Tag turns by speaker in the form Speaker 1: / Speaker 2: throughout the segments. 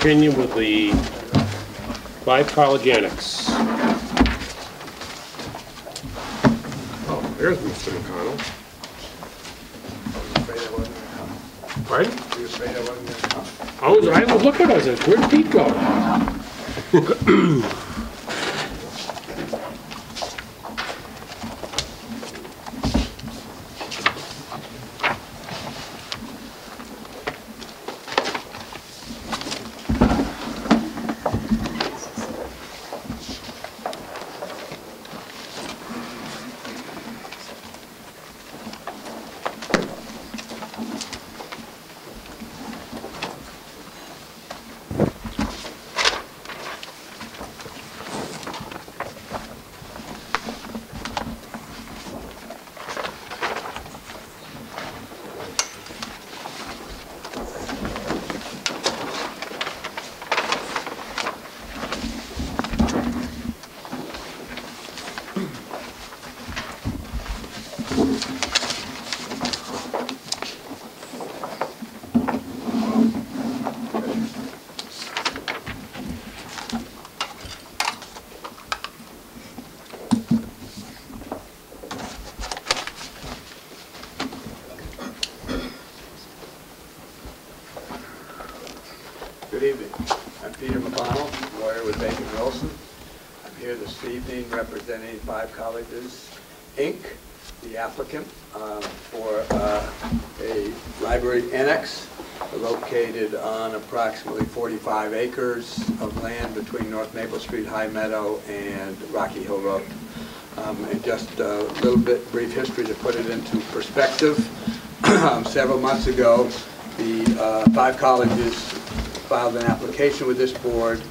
Speaker 1: continue with the College Oh, there's Mr. McConnell. Pardon? I was, I was looking, I was like, where'd Pete go?
Speaker 2: Good evening. I'm Peter McConnell, lawyer with Bacon Wilson. I'm here this evening representing Five Colleges, Inc., the applicant um, for uh, a library annex located on approximately 45 acres of land between North Maple Street, High Meadow, and Rocky Hill Road. Um, And just a little bit brief history to put it into perspective. Um, Several months ago, the uh, five colleges filed an application with this board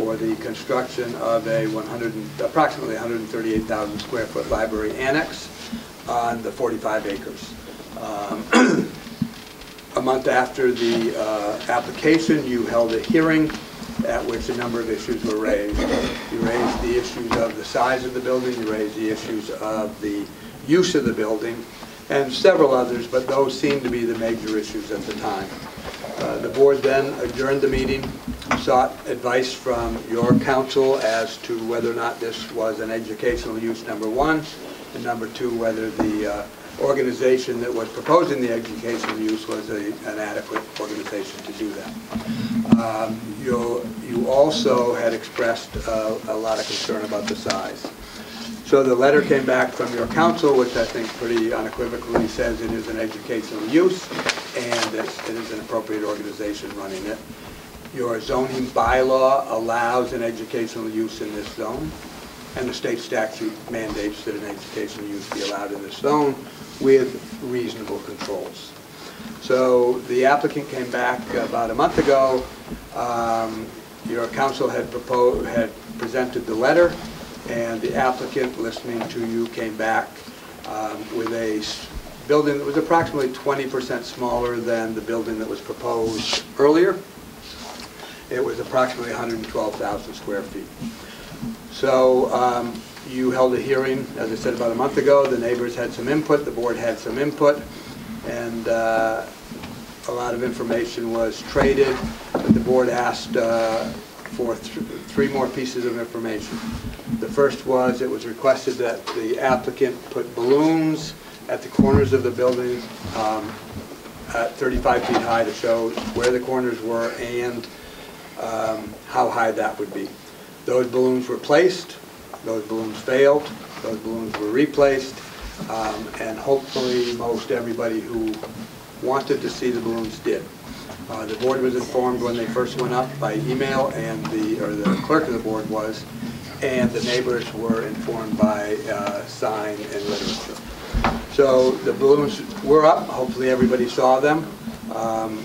Speaker 2: for the construction of a 100, and- approximately 138,000 square foot library annex on the 45 acres. Um, A month after the uh, application, you held a hearing at which a number of issues were raised. You raised the issues of the size of the building, you raised the issues of the use of the building, and several others, but those seemed to be the major issues at the time. Uh, The board then adjourned the meeting, sought advice from your counsel as to whether or not this was an educational use, number one, and number two, whether the uh, organization that was proposing the educational use was a- an adequate organization to do that. Um, You you also had expressed uh, a lot of concern about the size. So the letter came back from your counsel, which I think pretty unequivocally says it is an educational use and it is an appropriate organization running it. Your zoning bylaw allows an educational use in this zone, and the state statute mandates that an educational use be allowed in this zone with reasonable controls. So the applicant came back about a month ago. Um, Your counsel had proposed, had presented the letter, and the applicant, listening to you, came back um, with a building that was approximately 20% smaller than the building that was proposed earlier. It was approximately 112,000 square feet. So um, you held a hearing, as I said, about a month ago. The neighbors had some input, the board had some input, and uh, a lot of information was traded. But The board asked uh, for th- three more pieces of information. The first was, it was requested that the applicant put balloons at the corners of the building um, at 35 feet high to show where the corners were and um, how high that would be. Those balloons were placed, those balloons failed, those balloons were replaced, um, and hopefully most everybody who wanted to see the balloons did. Uh, The board was informed when they first went up by email, and the, or the clerk of the board was, and the neighbors were informed by uh, sign and literature. So the balloons were up, hopefully everybody saw them, um,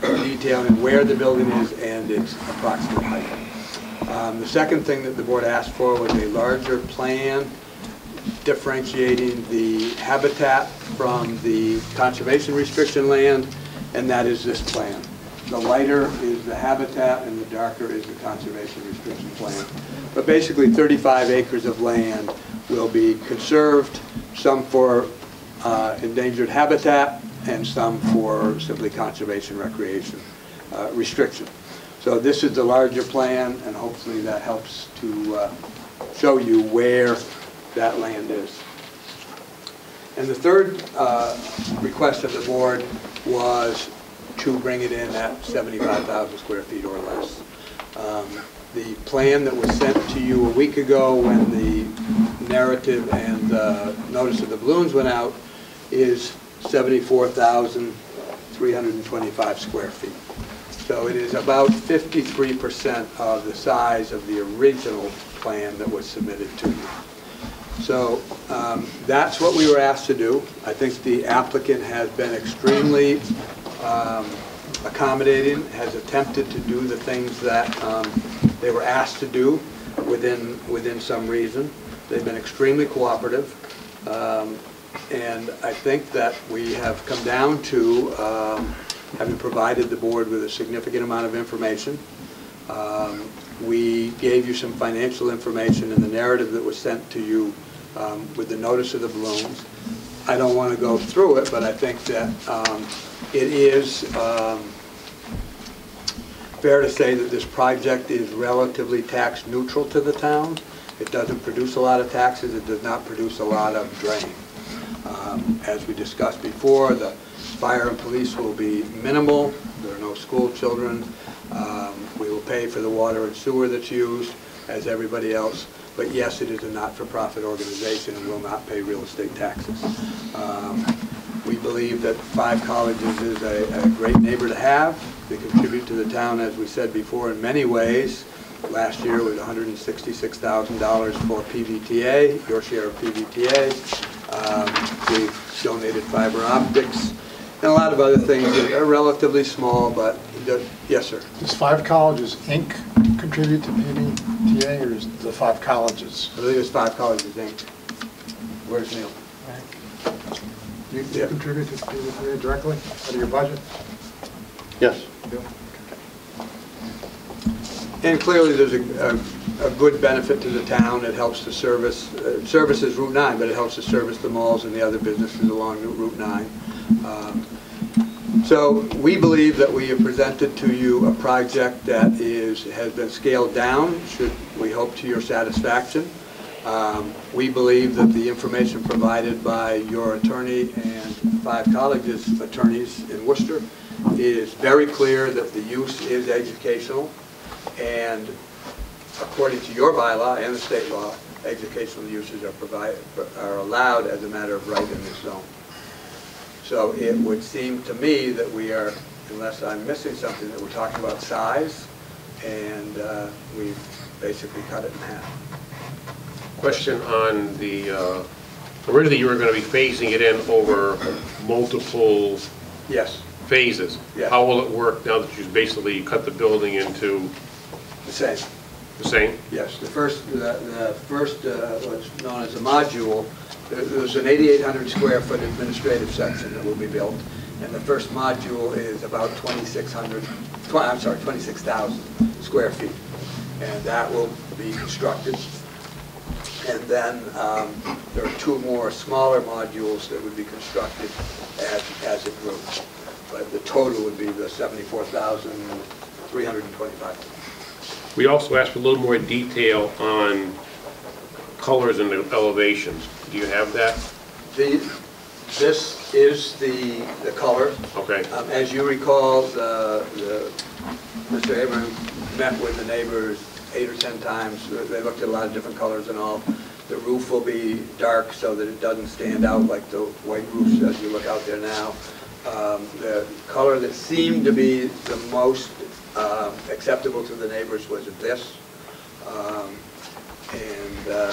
Speaker 2: detailing where the building is and its approximate height. Um, The second thing that the board asked for was a larger plan differentiating the habitat from the conservation restriction land, and that is this plan. The lighter is the habitat and the darker is the conservation restriction plan. But basically 35 acres of land will be conserved, some for uh, endangered habitat and some for simply conservation recreation uh, restriction. So this is the larger plan, and hopefully that helps to uh, show you where that land is. And the third uh, request of the board was to bring it in at 75,000 square feet or less. Um, The plan that was sent to you a week ago when the narrative and uh, notice of the balloons went out is 74,325 square feet. So it is about 53% of the size of the original plan that was submitted to you. So um, that's what we were asked to do. I think the applicant has been extremely um, accommodating, has attempted to do the things that um, they were asked to do within, within some reason. They've been extremely cooperative. Um, And I think that we have come down to um, having provided the board with a significant amount of information. Um, We gave you some financial information in the narrative that was sent to you um, with the notice of the balloons. I don't want to go through it, but I think that um, it is um, fair to say that this project is relatively tax neutral to the town. It doesn't produce a lot of taxes, it does not produce a lot of drain. Um, As we discussed before, the fire and police will be minimal, there are no school children. Um, We will pay for the water and sewer that's used, as everybody else. But yes, it is a not-for-profit organization and will not pay real estate taxes. Um, We believe that Five Colleges is a a great neighbor to have. They contribute to the town, as we said before, in many ways. Last year was $166,000 for PVTA, your share of PVTA. Um, We've donated fiber optics and a lot of other things that are relatively small, but, yes, sir.
Speaker 3: Does Five Colleges, Inc. contribute to PVTA, or is the Five Colleges?
Speaker 2: I believe it's Five Colleges, Inc. Where's Neil?
Speaker 3: Do you
Speaker 2: Yeah.
Speaker 3: contribute to PVTA directly, out of your budget?
Speaker 4: Yes.
Speaker 3: You do?
Speaker 2: And clearly, there's a, a a good benefit to the town. It helps to service, uh, services Route 9, but it helps to service the malls and the other businesses along Route 9. Um, So we believe that we have presented to you a project that is, has been scaled down, should, we hope to your satisfaction. Um, We believe that the information provided by your attorney and Five Colleges attorneys in Worcester is very clear that the use is educational, and according to your bylaw and the state law, educational uses are provided, are allowed as a matter of right in this zone. So it would seem to me that we are, unless I'm missing something, that we're talking about size, and uh, we've basically cut it in half.
Speaker 1: Question on the, uh, originally you were going to be phasing it in over multiple
Speaker 2: Yes,
Speaker 1: phases.
Speaker 2: Yeah.
Speaker 1: How will it work now that you've basically cut the building into
Speaker 2: the same.
Speaker 1: the same?
Speaker 2: Yes, the first, the the first, uh, what's known as a module, there- there's an 8,800 square foot administrative section that will be built, and the first module is about 2,600, tw- I'm sorry, 26,000 square feet, and that will be constructed. And then um, there are two more smaller modules that would be constructed as, as it grows. But the total would be the 74,325.
Speaker 1: We also asked for a little more detail on colors and the elevations. Do you have that?
Speaker 2: The, this is the, the color.
Speaker 1: Okay.
Speaker 2: Um, As you recall, the, the, Mr. Abraham met with the neighbors eight or 10 times. They looked at a lot of different colors and all. The roof will be dark so that it doesn't stand out like the white roofs as you look out there now. Um, The color that seemed to be the most um, acceptable to the neighbors was this. Um, And uh,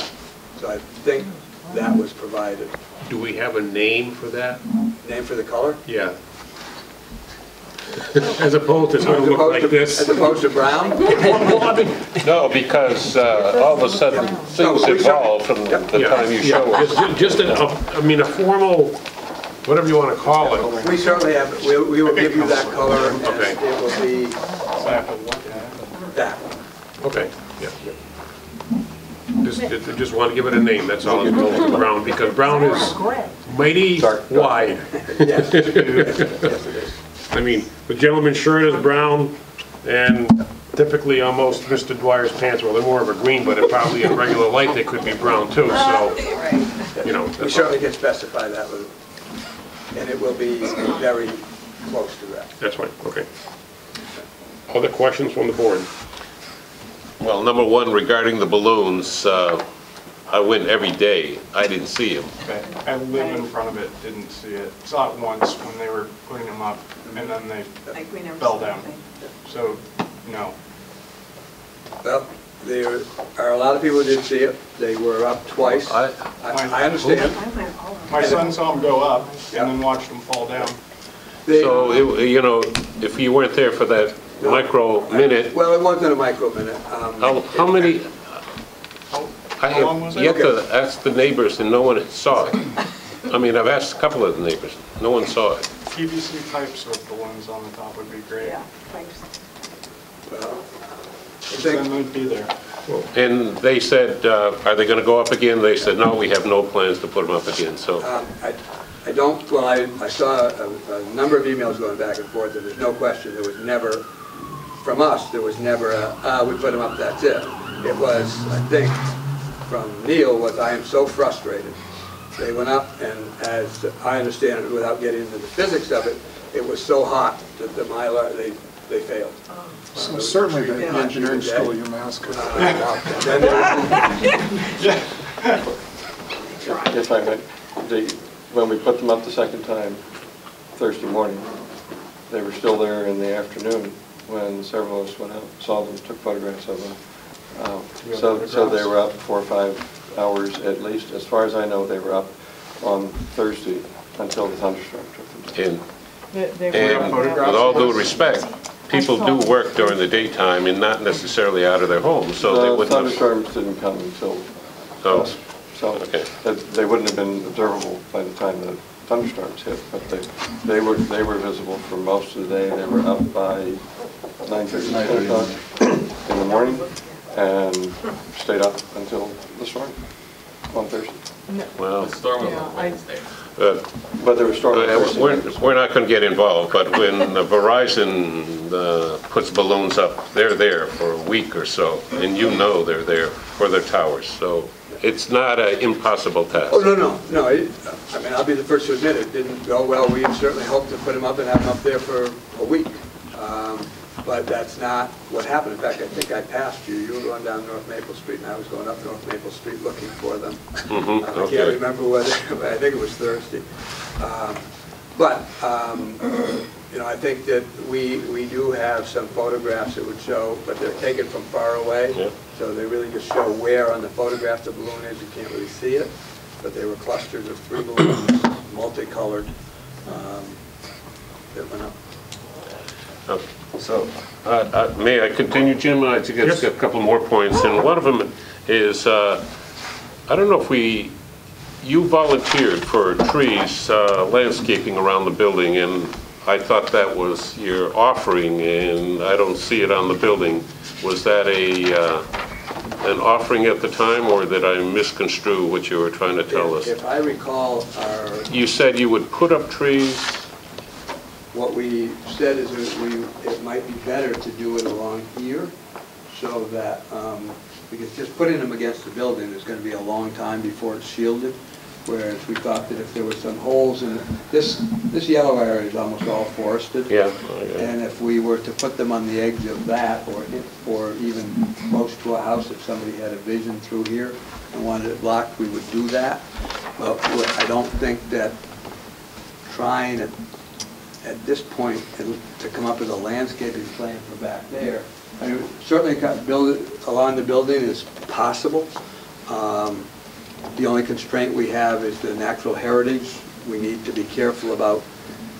Speaker 2: so I think that was provided.
Speaker 1: Do we have a name for that?
Speaker 2: Name for the color?
Speaker 1: Yeah. As opposed to something
Speaker 2: As
Speaker 1: look like
Speaker 2: opposed
Speaker 1: this?
Speaker 2: As opposed to brown?
Speaker 1: Well, I mean,
Speaker 4: No, because uh, all of a sudden, things evolve from the the
Speaker 1: yeah,
Speaker 4: time you
Speaker 1: yeah,
Speaker 4: show us.
Speaker 1: just- Just, a- a- I mean, a formal, whatever you want to call it.
Speaker 2: We certainly have, we we will give you that color, and
Speaker 1: Okay.
Speaker 2: it will be that.
Speaker 1: Okay, yeah. Just, just- just want to give it a name, that's all, as opposed to brown, because brown is mighty
Speaker 4: Dark.
Speaker 1: wide.
Speaker 2: Yes, yes, it is.
Speaker 1: I mean, the gentleman's shirt is brown, and typically almost Mr. Dwyer's pants, well, they're more of a green, but it probably in regular light, they could be brown too, so, you know.
Speaker 2: We
Speaker 1: that's all.
Speaker 2: certainly can specify that with, and it will be very close to that.
Speaker 1: That's fine, okay. Other questions from the board?
Speaker 4: Well, number one, regarding the balloons, uh, I went every day. I didn't see them.
Speaker 5: Okay, I live in front of it, didn't see it. Saw it once when they were putting them up, and then they
Speaker 6: Like, we never
Speaker 5: fell
Speaker 6: saw
Speaker 5: down.
Speaker 6: anything.
Speaker 5: So, no.
Speaker 2: Well, there are a lot of people who didn't see it. They were up twice. I,
Speaker 4: I-
Speaker 2: I understand.
Speaker 6: I went all of
Speaker 5: My son saw them go up,
Speaker 2: Yeah.
Speaker 5: and then watched them fall down.
Speaker 2: They-
Speaker 4: So, it- you know, if you weren't there for that micro minute,
Speaker 2: Well, it wasn't a micro minute. um,
Speaker 4: how, how many,
Speaker 5: How
Speaker 4: I
Speaker 5: long was
Speaker 4: have yet to ask the neighbors and no one saw it. I mean, I've asked a couple of the neighbors, no one saw it.
Speaker 5: PVC pipes with ones on the top would be great.
Speaker 6: Yeah, thanks.
Speaker 2: well, I
Speaker 5: Then
Speaker 2: think,
Speaker 5: they'd be there.
Speaker 4: And they said, uh, are they gonna go up again? They said, no, we have no plans to put them up again, so.
Speaker 2: um, I I don't, well, I I saw a a number of emails going back and forth, and there's no question, there was never, from us, there was never a, ah, we put them up, that's it. It was, I think, from Neil, was I am so frustrated. They went up, and as I understand it, without getting into the physics of it, it was so hot that the Mylar, they, they failed.
Speaker 3: So certainly the engineering stole your mask.
Speaker 2: And then there was-
Speaker 7: If I might, the, when we put them up the second time, Thursday morning, they were still there in the afternoon when several of us went out, saw them, took photographs of them. Uh, So, so they were up four or five hours at least. As far as I know, they were up on Thursday until the thunderstorm took them down.
Speaker 4: And And with all due respect, people do work during the daytime and not necessarily out of their homes, so they
Speaker 7: The
Speaker 4: wouldn't have.
Speaker 7: thunderstorms didn't come until
Speaker 4: Oh,
Speaker 7: dusk, so
Speaker 4: Okay.
Speaker 7: that- they wouldn't have been observable by the time the thunderstorms hit, but they, they were, they were visible for most of the day. They were up by 9:30, 10 o'clock in the morning and stayed up until the storm on Thursday.
Speaker 4: Well,
Speaker 6: Yeah, I-
Speaker 4: uh,
Speaker 7: But there was storm on
Speaker 4: uh,
Speaker 7: Thursday.
Speaker 4: we're, we're not gonna get involved, but when the Verizon uh, puts balloons up, they're there for a week or so, and you know they're there for their towers, so it's not an impossible task.
Speaker 2: Oh, no, no, no, it- I mean, I'll be the first to admit it didn't go well. We certainly hoped to put them up and have them up there for a week. Um, But that's not what happened. In fact, I think I passed you. You were going down North Maple Street, and I was going up North Maple Street looking for them.
Speaker 4: Mhm,
Speaker 2: I
Speaker 4: okay.
Speaker 2: can't remember whether, I think it was Thursday. Um, But, um, you know, I think that we, we do have some photographs that would show, but they're taken from far away.
Speaker 4: Yeah.
Speaker 2: So they really just show where on the photograph the balloon is, you can't really see it. But they were clusters of three balloons, multicolored, um, that went up.
Speaker 4: So, uh, uh, may I continue, Jim? I think it's a couple more points, and one of them is, uh, I don't know if we, you volunteered for trees, uh, landscaping around the building, and I thought that was your offering, and I don't see it on the building. Was that a, uh, an offering at the time, or did I misconstrue what you were trying to tell us?
Speaker 2: If I recall, our,
Speaker 4: You said you would put up trees,
Speaker 2: what we said is that we, it might be better to do it along here, so that, um, because just putting them against the building is gonna be a long time before it's shielded, whereas we thought that if there were some holes in, it, this, this yellow area is almost all forested.
Speaker 4: yeah, okay.
Speaker 2: And if we were to put them on the edge of that, or, or even close to a house, if somebody had a vision through here and wanted it blocked, we would do that. But I don't think that trying at, at this point to come up with a landscaping plan for back there, I mean, certainly build it along the building is possible. Um, The only constraint we have is the natural heritage. We need to be careful about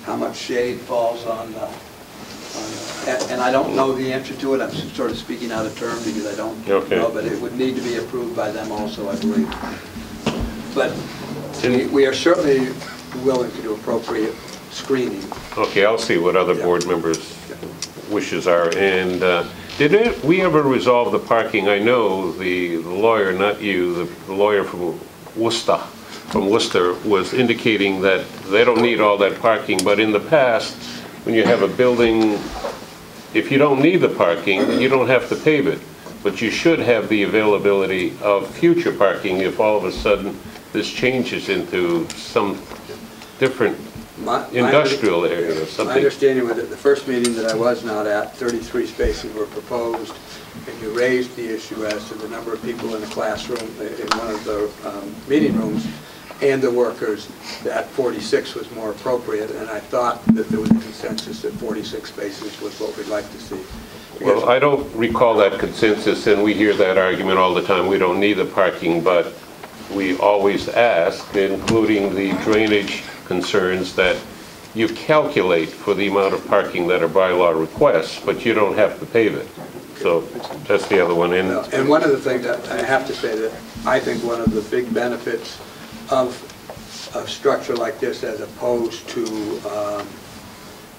Speaker 2: how much shade falls on the, on the- and and I don't know the answer to it, I'm sort of speaking out of turn because I don't
Speaker 4: Okay.
Speaker 2: know, but it would need to be approved by them also, I believe. But we we are certainly willing to do appropriate screening.
Speaker 4: Okay, I'll see what other board members' wishes are. And uh, did it- we ever resolve the parking? I know the lawyer, not you, the lawyer from Worcester, from Worcester, was indicating that they don't need all that parking, but in the past, when you have a building if you don't need the parking, you don't have to pave it. But you should have the availability of future parking if all of a sudden this changes into some different
Speaker 2: My- my-
Speaker 4: industrial area or
Speaker 2: My
Speaker 4: something.
Speaker 2: understanding was at the first meeting that I was not at, 33 spaces were proposed, and you raised the issue as to the number of people in the classroom, in one of the um, meeting rooms, and the workers, that 46 was more appropriate, and I thought that there was a consensus that 46 spaces was what we'd like to see.
Speaker 4: Well, I don't recall that consensus, and we hear that argument all the time, we don't need the parking, but we always ask, including the drainage concerns, that you calculate for the amount of parking that a bylaw requests, but you don't have to pave it. So that's the other one, and
Speaker 2: And one of the things that I have to say that I think one of the big benefits of a structure like this as opposed to um,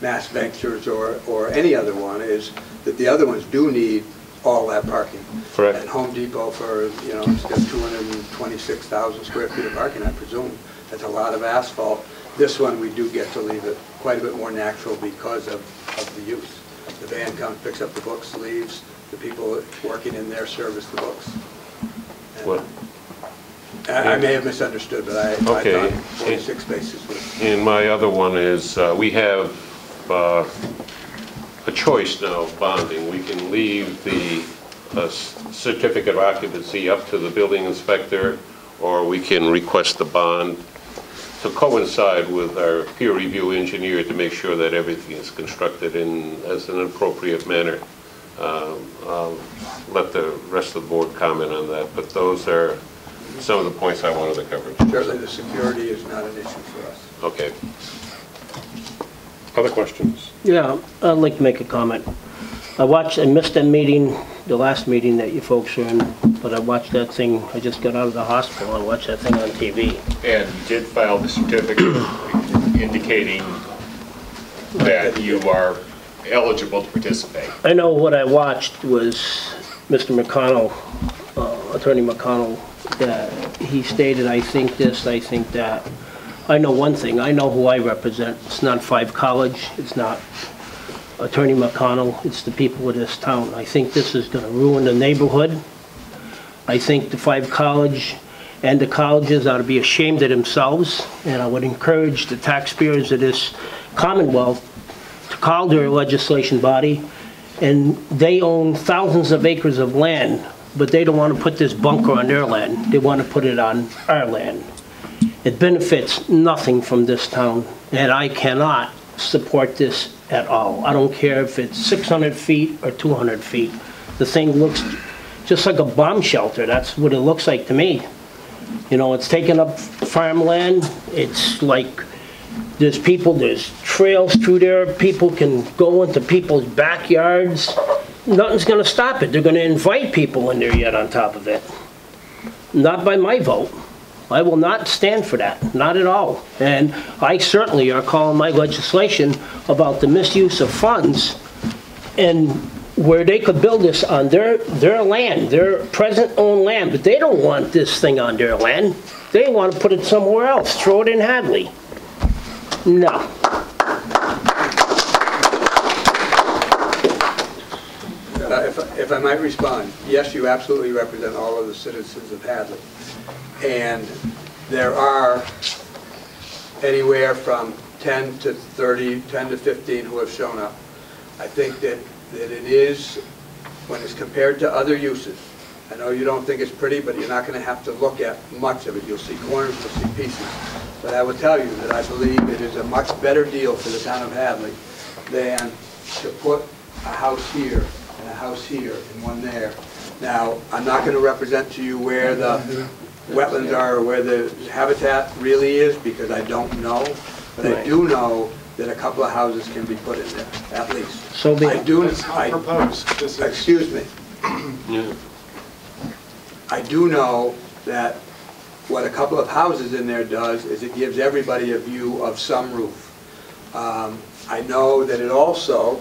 Speaker 2: mass ventures or, or any other one is that the other ones do need all that parking.
Speaker 4: Correct.
Speaker 2: And Home Depot for, you know, it's got 226,000 square feet of parking, I presume. That's a lot of asphalt. This one, we do get to leave it quite a bit more natural because of, of the use. The van comes, picks up the books, leaves, the people working in there service the books. And
Speaker 4: What-
Speaker 2: I I may have misunderstood, but I, I
Speaker 4: Okay.
Speaker 2: thought 46 spaces was,
Speaker 4: and my other one is, uh, we have uh, a choice now of bonding. We can leave the uh, certificate of occupancy up to the building inspector, or we can request the bond to coincide with our peer review engineer to make sure that everything is constructed in, as an appropriate manner. Um, I'll Let the rest of the board comment on that, but those are some of the points I wanted to cover.
Speaker 2: certainly the security is not an issue for us.
Speaker 4: Okay. Other questions?
Speaker 6: Yeah, I'd like to make a comment. I watched, I missed that meeting, the last meeting that you folks were in, but I watched that thing, I just got out of the hospital, I watched that thing on TV.
Speaker 8: And you did file the certificate indicating that you are eligible to participate.
Speaker 6: I know what I watched was Mr. McConnell, uh, Attorney McConnell, that he stated, I think this, I think that. I know one thing, I know who I represent. It's not Five College, it's not Attorney McConnell, it's the people of this town. I think this is gonna ruin the neighborhood. I think the Five College and the colleges ought to be ashamed of themselves, and I would encourage the taxpayers of this Commonwealth to call their legislation body, and they own thousands of acres of land, but they don't want to put this bunker on their land. They want to put it on our land. It benefits nothing from this town, and I cannot support this at all. I don't care if it's 600 feet or 200 feet. The thing looks just like a bomb shelter. That's what it looks like to me. You know, it's taking up farmland. It's like, there's people, there's trails through there. People can go into people's backyards. Nothing's gonna stop it. They're gonna invite people in there yet on top of it. Not by my vote. I will not stand for that, not at all. And I certainly are calling my legislation about the misuse of funds and where they could build this on their, their land, their present-owned land, but they don't want this thing on their land. They want to put it somewhere else, throw it in Hadley. No.
Speaker 2: Uh, If if I might respond, yes, you absolutely represent all of the citizens of Hadley. And there are anywhere from 10 to 30, 10 to 15 who have shown up. I think that, that it is, when it's compared to other uses, I know you don't think it's pretty, but you're not going to have to look at much of it. You'll see corners, you'll see pieces. But I will tell you that I believe it is a much better deal for the town of Hadley than to put a house here and a house here and one there. Now, I'm not going to represent to you where the wetlands are or where the habitat really is, because I don't know. But I
Speaker 6: Right.
Speaker 2: do know that a couple of houses can be put in there, at least.
Speaker 6: So be
Speaker 2: I
Speaker 6: it.
Speaker 2: do,
Speaker 5: It's not
Speaker 2: I,
Speaker 5: proposed, this is,
Speaker 2: excuse me.
Speaker 4: Yeah.
Speaker 2: I do know that what a couple of houses in there does is it gives everybody a view of some roof. Um, I know that it also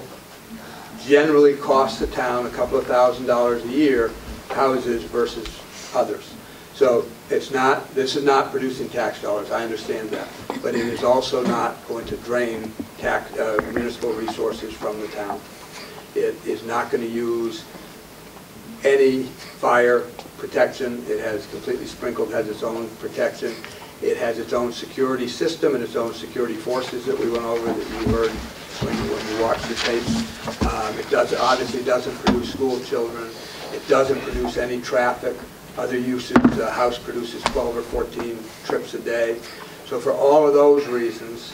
Speaker 2: generally costs the town a couple of thousand dollars a year, houses versus others. So it's not, this is not producing tax dollars, I understand that. But it is also not going to drain tax, uh, municipal resources from the town. It is not going to use any fire protection. It has completely sprinkled, has its own protection. It has its own security system and its own security forces that we went over that you heard when you, when you watched the tapes. Um, It does, obviously doesn't produce school children. It doesn't produce any traffic. Other uses, the house produces 12 or 14 trips a day. So for all of those reasons,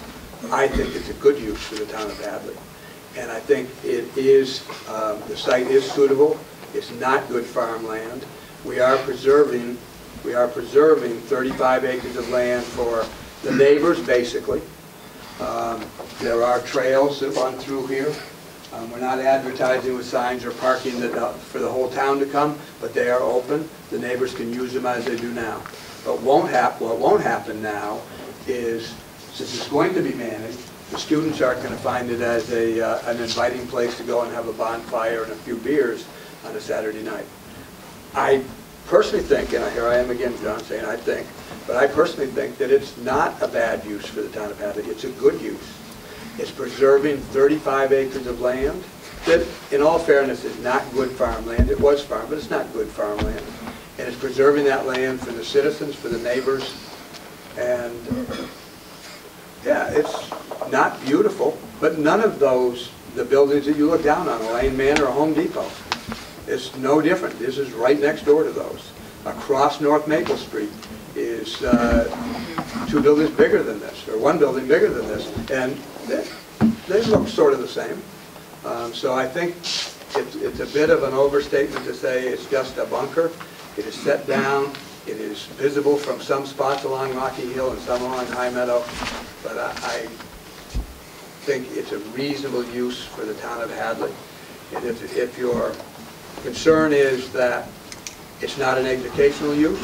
Speaker 2: I think it's a good use for the town of Hadley. And I think it is, um, the site is suitable. It's not good farmland. We are preserving, we are preserving 35 acres of land for the neighbors, basically. Um, There are trails that run through here. Um, We're not advertising with signs or parking that, uh, for the whole town to come, but they are open. The neighbors can use them as they do now. But won't hap, what won't happen now is, since it's going to be managed, the students aren't going to find it as a, uh, an inviting place to go and have a bonfire and a few beers on a Saturday night. I personally think, and here I am again, John, saying I think, but I personally think that it's not a bad use for the town of Hadley. It's a good use. It's preserving 35 acres of land that, in all fairness, is not good farmland. It was farm, but it's not good farmland. And it's preserving that land for the citizens, for the neighbors. And, yeah, it's not beautiful, but none of those, the buildings that you look down on, a Lane Manor or Home Depot, it's no different. This is right next door to those. Across North Maple Street is uh, two buildings bigger than this, or one building bigger than this, and they, they look sort of the same. Um, So I think it's, it's a bit of an overstatement to say it's just a bunker. It is set down, it is visible from some spots along Rocky Hill and some along High Meadow, but I, I think it's a reasonable use for the town of Hadley. And if, if your concern is that it's not an educational use,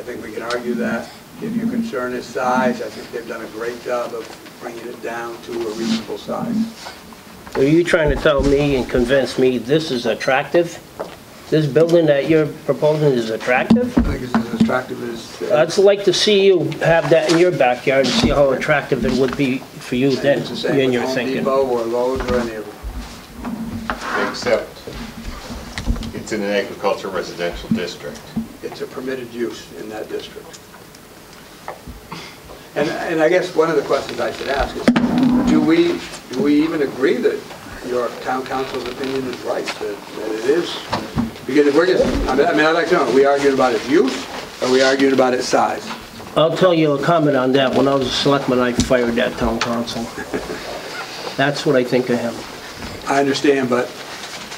Speaker 2: I think we can argue that. If your concern is size, I think they've done a great job of bringing it down to a reasonable size.
Speaker 6: Are you trying to tell me and convince me this is attractive? This building that you're proposing is attractive?
Speaker 2: I think it's as attractive as...
Speaker 6: Uh, I'd like to see you have that in your backyard and see how attractive it would be for you then,
Speaker 2: It's the same
Speaker 6: in
Speaker 2: with
Speaker 6: your
Speaker 2: Home
Speaker 6: thinking.
Speaker 2: Depot or Lowe's or any of them.
Speaker 8: Except it's in an agricultural residential district.
Speaker 2: It's a permitted use in that district. And, and I guess one of the questions I should ask is, do we, do we even agree that your town counsel's opinion is right, that, that it is? Because if we're just, I mean, I mean, I'd like to know, are we arguing about its use, or are we arguing about its size?
Speaker 6: I'll tell you a comment on that. When I was a selectman, I fired that town counsel. That's what I think of him.
Speaker 2: I understand, but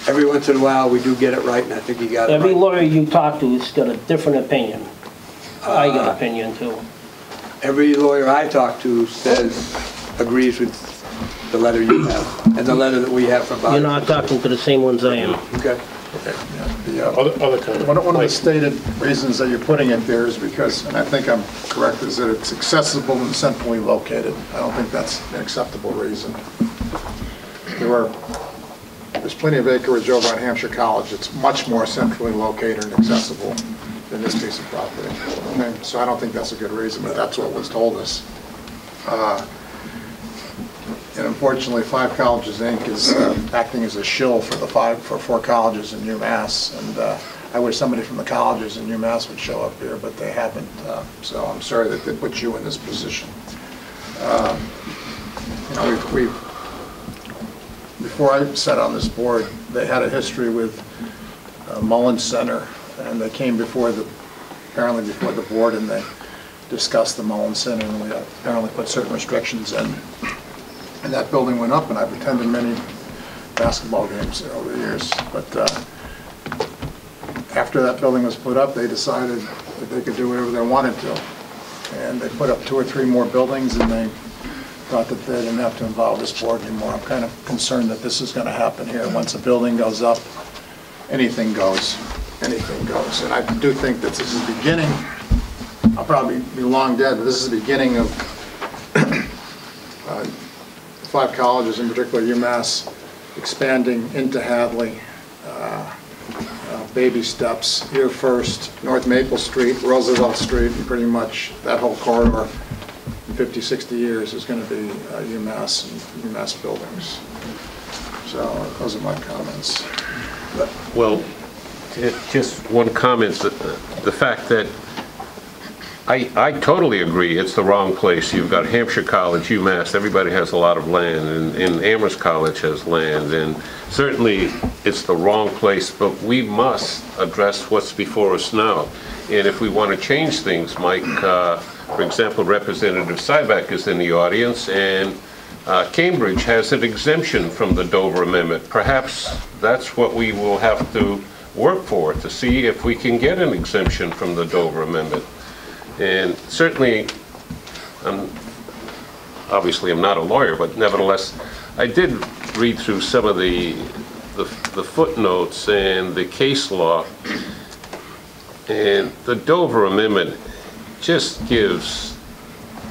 Speaker 2: every once in a while, we do get it right, and I think you got it
Speaker 6: Every
Speaker 2: right.
Speaker 6: lawyer you talk to has got a different opinion. I got
Speaker 2: Uh,
Speaker 6: an opinion too.
Speaker 2: Every lawyer I talk to says, agrees with the letter you have, and the letter that we have from Bob.
Speaker 6: You're not talking to the same ones I am.
Speaker 2: Okay.
Speaker 3: The, uh,
Speaker 1: Other, other comment?
Speaker 3: One of one of the stated reasons that you're putting it there is because, and I think I'm correct, is that it's accessible and centrally located. I don't think that's an acceptable reason. There are, there's plenty of acreage over on Hampshire College. It's much more centrally located and accessible than this piece of property. Okay, So I don't think that's a good reason, but that's what was told us. Uh, And unfortunately, Five Colleges, Inc. is uh, acting as a shill for the five, for four colleges in UMass. And uh, I wish somebody from the colleges in UMass would show up here, but they haven't. Uh, So I'm sorry that they put you in this position. Um, You know, we've, we've, before I sat on this board, they had a history with uh, Mullins Center, and they came before the, apparently before the board, and they discussed the Mullins Center, and we apparently put certain restrictions in. And that building went up, and I've attended many basketball games there over the years. But uh, after that building was put up, they decided that they could do whatever they wanted to. And they put up two or three more buildings, and they thought that they didn't have to involve this board anymore. I'm kind of concerned that this is going to happen here. Once a building goes up, anything goes, anything goes. And I do think that this is the beginning, I'll probably be long dead, but this is the beginning of uh, five colleges, in particular UMass, expanding into Hadley, uh, uh, baby steps, here first, North Maple Street, Roosevelt Street, and pretty much that whole corridor, in 50, 60 years, is going to be uh, UMass and UMass buildings. So those are my comments.
Speaker 4: Well, it- just one comment, the the fact that, I, I totally agree, it's the wrong place. You've got Hampshire College, UMass, everybody has a lot of land, and and Amherst College has land, and certainly it's the wrong place, but we must address what's before us now. And if we want to change things, Mike, uh, for example, Representative Scibak is in the audience, and uh, Cambridge has an exemption from the Dover Amendment. Perhaps that's what we will have to work for, to see if we can get an exemption from the Dover Amendment. And certainly, I'm, obviously, I'm not a lawyer, but nevertheless, I did read through some of the, the the footnotes and the case law, and the Dover Amendment just gives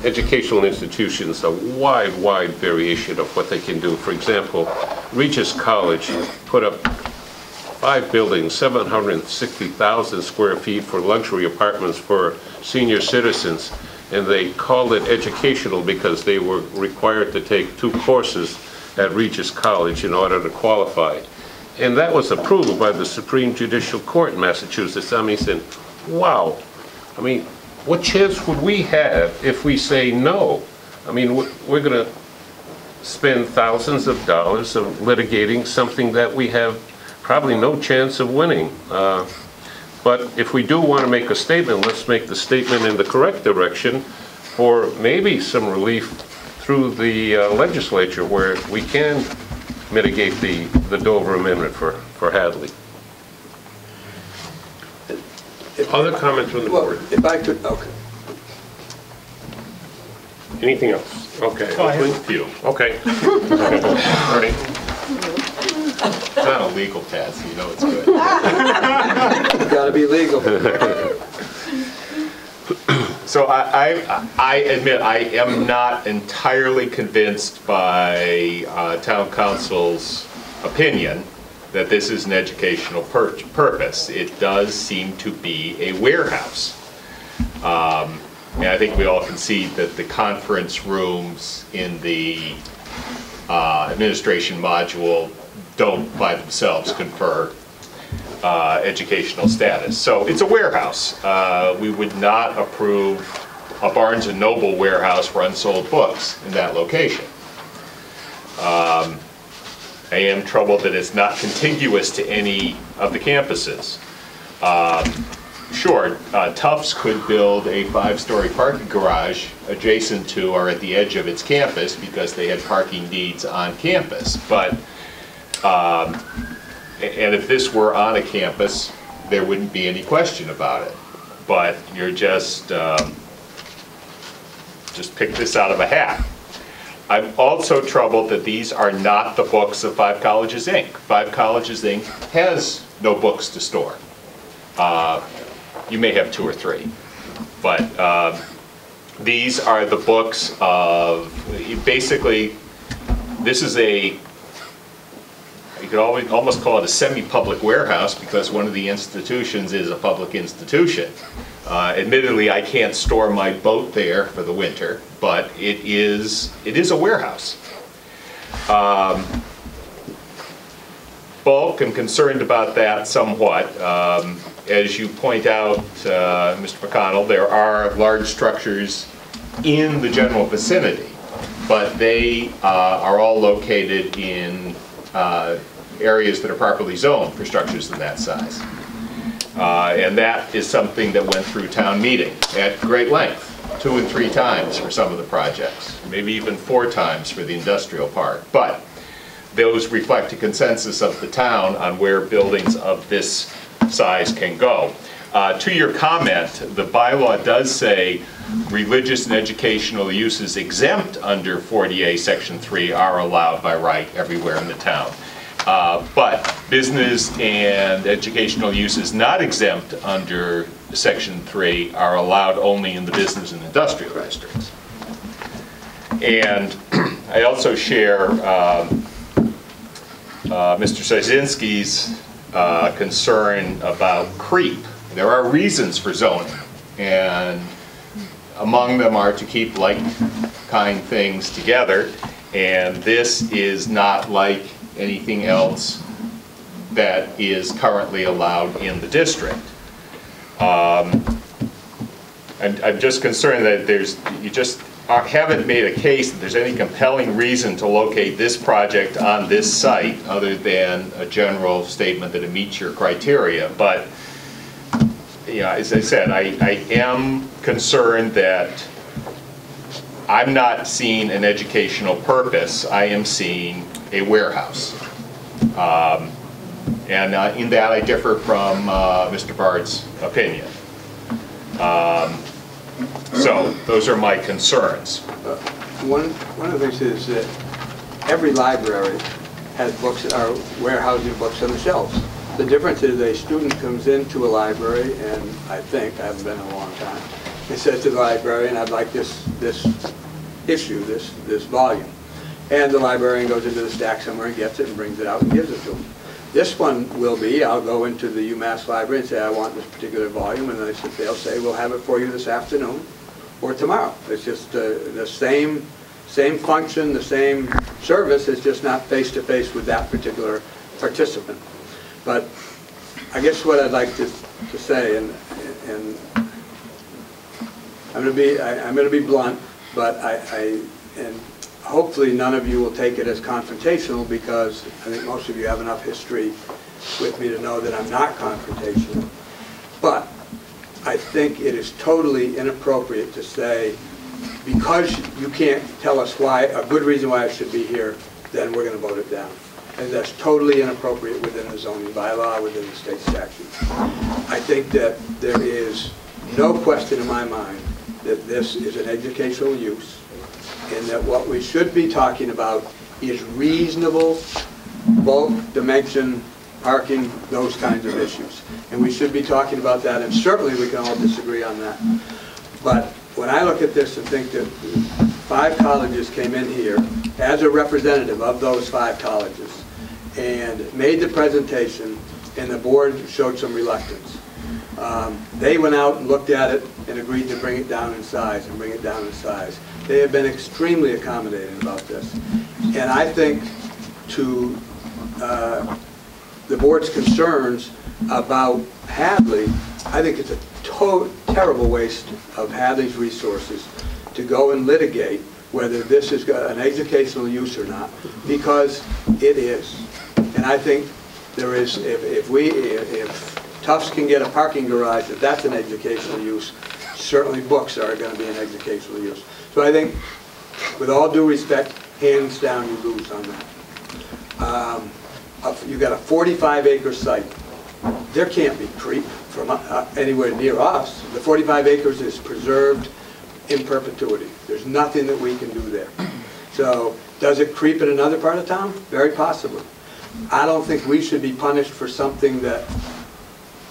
Speaker 4: educational institutions a wide, wide variation of what they can do. For example, Regis College put up five buildings, 760,000 square feet for luxury apartments for senior citizens, and they called it educational because they were required to take two courses at Regis College in order to qualify. And that was approved by the Supreme Judicial Court in Massachusetts. I mean, wow, I mean, what chance would we have if we say no? I mean, we- we're going to spend thousands of dollars of litigating something that we have probably no chance of winning. Uh, But if we do want to make a statement, let's make the statement in the correct direction for maybe some relief through the uh, legislature where we can mitigate the, the Dover Amendment for, for Hadley.
Speaker 2: If-
Speaker 4: Other comments from the
Speaker 2: Well,
Speaker 4: board?
Speaker 2: if I could, okay.
Speaker 4: Anything else? Okay.
Speaker 8: Oh, A few.
Speaker 4: Okay.
Speaker 8: Ernie? It's not a legal test, you know it's good.
Speaker 2: Gotta be legal.
Speaker 8: So I, I, I admit, I am not entirely convinced by uh, town counsel's opinion that this is an educational pur- purpose. It does seem to be a warehouse. Um, And I think we all concede that the conference rooms in the uh, administration module don't by themselves confer uh, educational status. So it's a warehouse. Uh, We would not approve a Barnes Noble warehouse for unsold books in that location. Um, I am troubled that it's not contiguous to any of the campuses. Um, Sure, uh, Tufts could build a five-story parking garage adjacent to or at the edge of its campus because they had parking needs on campus. But um, and if this were on a campus, there wouldn't be any question about it. But you're just, um, just pick this out of a hat. I'm also troubled that these are not the books of Five Colleges, Inc. Five Colleges, Inc. has no books to store. Uh, You may have two or three, but um, these are the books of, basically, this is a you could always, almost call it a semi-public warehouse because one of the institutions is a public institution. Uh, Admittedly, I can't store my boat there for the winter, but it is, it is a warehouse. Um, Bulk, I'm concerned about that somewhat. Um, As you point out, uh, Mr. McConnell, there are large structures in the general vicinity, but they uh, are all located in uh, areas that are properly zoned for structures of that size. Uh, And that is something that went through town meeting at great length, two and three times for some of the projects, maybe even four times for the industrial park. But those reflect a consensus of the town on where buildings of this size can go. Uh, To your comment, the bylaw does say religious and educational uses exempt under 40A Section 3 are allowed by right everywhere in the town. Uh, But business and educational uses not exempt under Section 3 are allowed only in the business and industrial districts. And I also share um, uh, Mr. Szynski's uh, concern about creep. There are reasons for zoning, and among them are to keep like-kind things together, and this is not like anything else that is currently allowed in the district. Um, I'm, I'm just concerned that there's, you just haven't made a case that there's any compelling reason to locate this project on this site, other than a general statement that it meets your criteria. But, yeah, as I said, I, I am concerned that I'm not seeing an educational purpose, I am seeing a warehouse. Um, And uh, in that, I differ from uh, Mr. Bard's opinion. Um, So, those are my concerns.
Speaker 2: One, one of the things is that every library has books, are warehousing books on the shelves. The difference is a student comes into a library, and I think, I haven't been in a long time, he says to the librarian, I'd like this, this issue, this, this volume. And the librarian goes into the stack somewhere and gets it and brings it out and gives it to them. This one will be, I'll go into the UMass library and say, I want this particular volume, and they'll say, we'll have it for you this afternoon or tomorrow. It's just uh, the same, same function, the same service, it's just not face-to-face with that particular participant. But I guess what I'd like to, to say, and, and I'm gonna be, I'm gonna be blunt, but I, I, and hopefully none of you will take it as confrontational because I think most of you have enough history with me to know that I'm not confrontational. But I think it is totally inappropriate to say, because you can't tell us why, a good reason why it should be here, then we're gonna vote it down. And that's totally inappropriate within the zoning bylaw, within the state statute. I think that there is no question in my mind that this is an educational use, and that what we should be talking about is reasonable bulk, dimension, parking, those kinds of issues. And we should be talking about that, and certainly we can all disagree on that. But when I look at this and think that five colleges came in here as a representative of those five colleges and made the presentation, and the board showed some reluctance. Um, They went out and looked at it and agreed to bring it down in size and bring it down in size. They have been extremely accommodating about this. And I think to uh, the board's concerns about Hadley, I think it's a terrible waste of Hadley's resources to go and litigate whether this is an educational use or not, because it is. And I think there is, if if we, if if Tufts can get a parking garage, if that's an educational use, certainly books are going to be an educational use. So I think, with all due respect, hands down, you lose on that. Um, uh, You got a 45 acre site. There can't be creep from uh, anywhere near us. The 45 acres is preserved in perpetuity. There's nothing that we can do there. So, does it creep in another part of town? Very possibly. I don't think we should be punished for something that,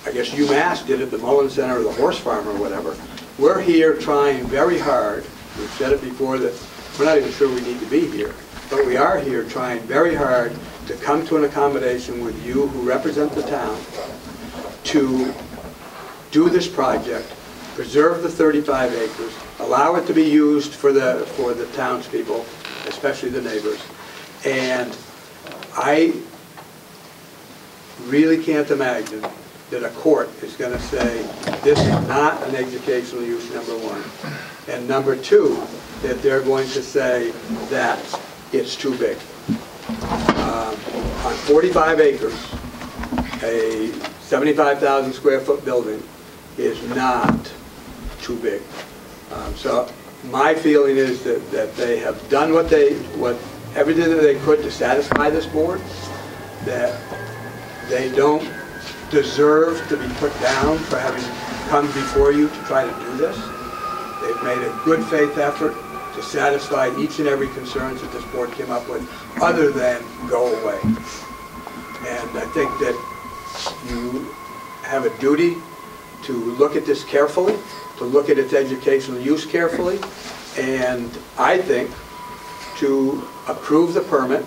Speaker 2: I guess UMass did at the Mullins Center or the Horse Farm or whatever. We're here trying very hard, we've said it before, that we're not even sure we need to be here, but we are here trying very hard to come to an accommodation with you who represent the town to do this project, preserve the 35 acres, allow it to be used for the, for the townspeople, especially the neighbors. And I really can't imagine that a court is going to say, this is not an educational use, number one. And number two, that they're going to say that it's too big. Um, On 45 acres, a 75,000 square foot building is not too big. Um, So my feeling is that, that they have done what they, what, everything that they could to satisfy this board, that they don't deserve to be put down for having come before you to try to do this. They've made a good faith effort to satisfy each and every concerns that this board came up with, other than go away. And I think that you have a duty to look at this carefully, to look at its educational use carefully, and I think to approve the permit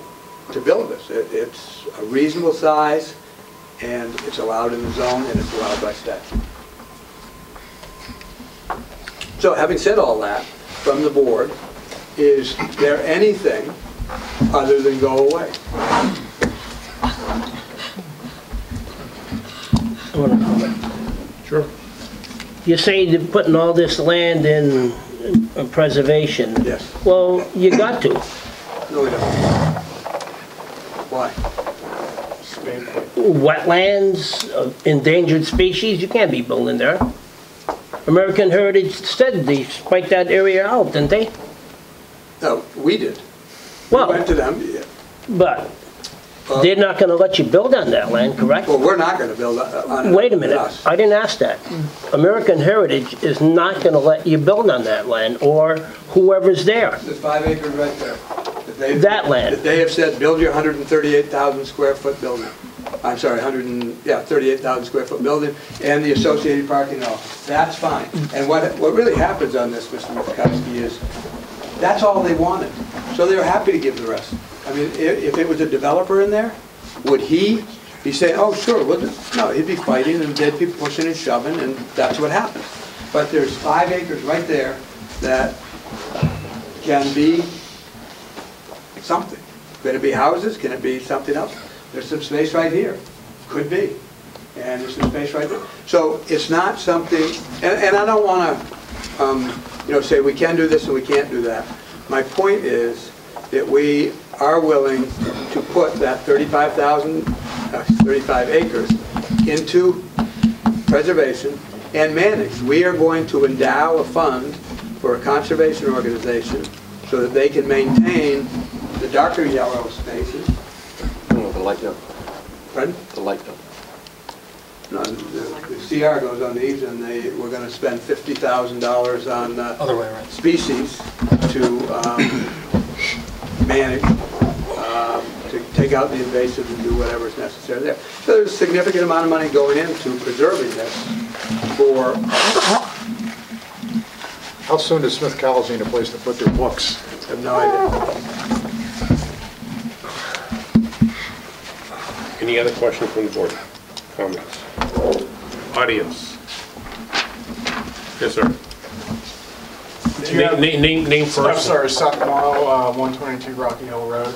Speaker 2: to build this. It- It's a reasonable size, and it's allowed in the zone, and it's allowed by statute. So having said all that, from the board, is there anything other than go away?
Speaker 1: Sure.
Speaker 6: You're saying you're putting all this land in preservation.
Speaker 2: Yes.
Speaker 6: Well, you got to.
Speaker 2: No, we don't. Why?
Speaker 6: Wetlands, endangered species, you can't be building there. American Heritage said they spiked that area out, didn't they?
Speaker 2: No, we did. We
Speaker 6: Well,
Speaker 2: went to them, yeah.
Speaker 6: but they're not gonna let you build on that land, correct?
Speaker 2: well, we're not gonna build uh, on it.
Speaker 6: Wait a minute,
Speaker 2: us.
Speaker 6: I didn't ask that. American Heritage is not gonna let you build on that land, or whoever's there.
Speaker 2: There's five acres right there. That they-
Speaker 6: That land.
Speaker 2: They have said, build your 138,000 square foot building. I'm sorry, 100 and, yeah, 38,000 square foot building and the associated parking and all. That's fine. And what, what really happens on this, Mr. Mieczkowski, is that's all they wanted. So they were happy to give the rest. I mean, i- if it was a developer in there, would he be saying, oh, sure, well, no, he'd be fighting and they'd be pushing and shoving and that's what happens. But there's five acres right there that can be something. Could it be houses? Can it be something else? There's some space right here. Could be. And there's some space right there. So it's not something, and, and I don't want to, um, you know, say we can do this and we can't do that. My point is that we are willing to put that 35,000, uh, 35 acres into preservation and manage. We are going to endow a fund for a conservation organization so that they can maintain the darker yellow spaces.
Speaker 7: No, the light up,
Speaker 2: Pardon?
Speaker 7: the light up.
Speaker 2: No, The the CR goes on these and they, we're gonna spend $50,000 on uh,
Speaker 3: Other way around.
Speaker 2: species to um, manage, um, to take out the invasive and do whatever is necessary there. So there's a significant amount of money going into preserving this for,
Speaker 3: How soon does Smith College need a place to put their books?
Speaker 2: I have no idea.
Speaker 1: Any other question from the board? Comments? Audience? Yes, sir.
Speaker 5: Do you have-
Speaker 1: Name, name, name
Speaker 5: I'm
Speaker 1: first.
Speaker 5: sorry, Seth Morrow, uh, 122 Rocky Hill Road.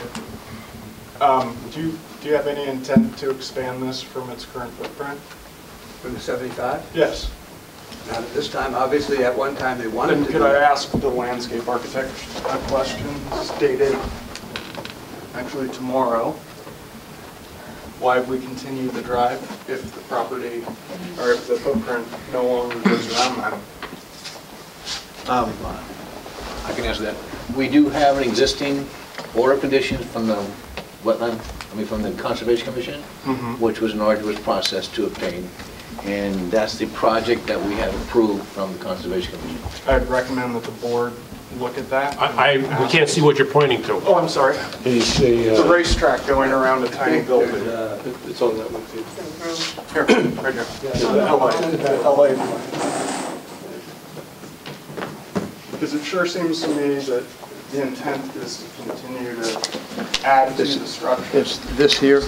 Speaker 5: Um, Do you, do you have any intent to expand this from its current footprint?
Speaker 2: From the 75?
Speaker 5: Yes.
Speaker 2: Not at this time, obviously, at one time they wanted
Speaker 5: Then
Speaker 2: to.
Speaker 5: could
Speaker 2: do
Speaker 5: I
Speaker 2: it.
Speaker 5: ask the landscape architect a question stated, actually tomorrow? Why we continued the drive if the property, or if the footprint no longer goes around that?
Speaker 9: Um, I can answer that. We do have an existing order of conditions from the wetland, I mean, from the Conservation Commission,
Speaker 5: Mhm.
Speaker 9: which was an arduous process to obtain. And that's the project that we have approved from the Conservation Commission.
Speaker 5: I'd recommend that the board look at that.
Speaker 1: I, I, we can't see what you're pointing to.
Speaker 5: Oh, I'm sorry.
Speaker 1: It's a,
Speaker 5: The
Speaker 1: uh,
Speaker 5: racetrack going around a tiny building.
Speaker 7: It- It's on that one, too.
Speaker 5: Here, right here. The LA. Because it sure seems to me that the intent is to continue to add to the structure.
Speaker 2: It's this here.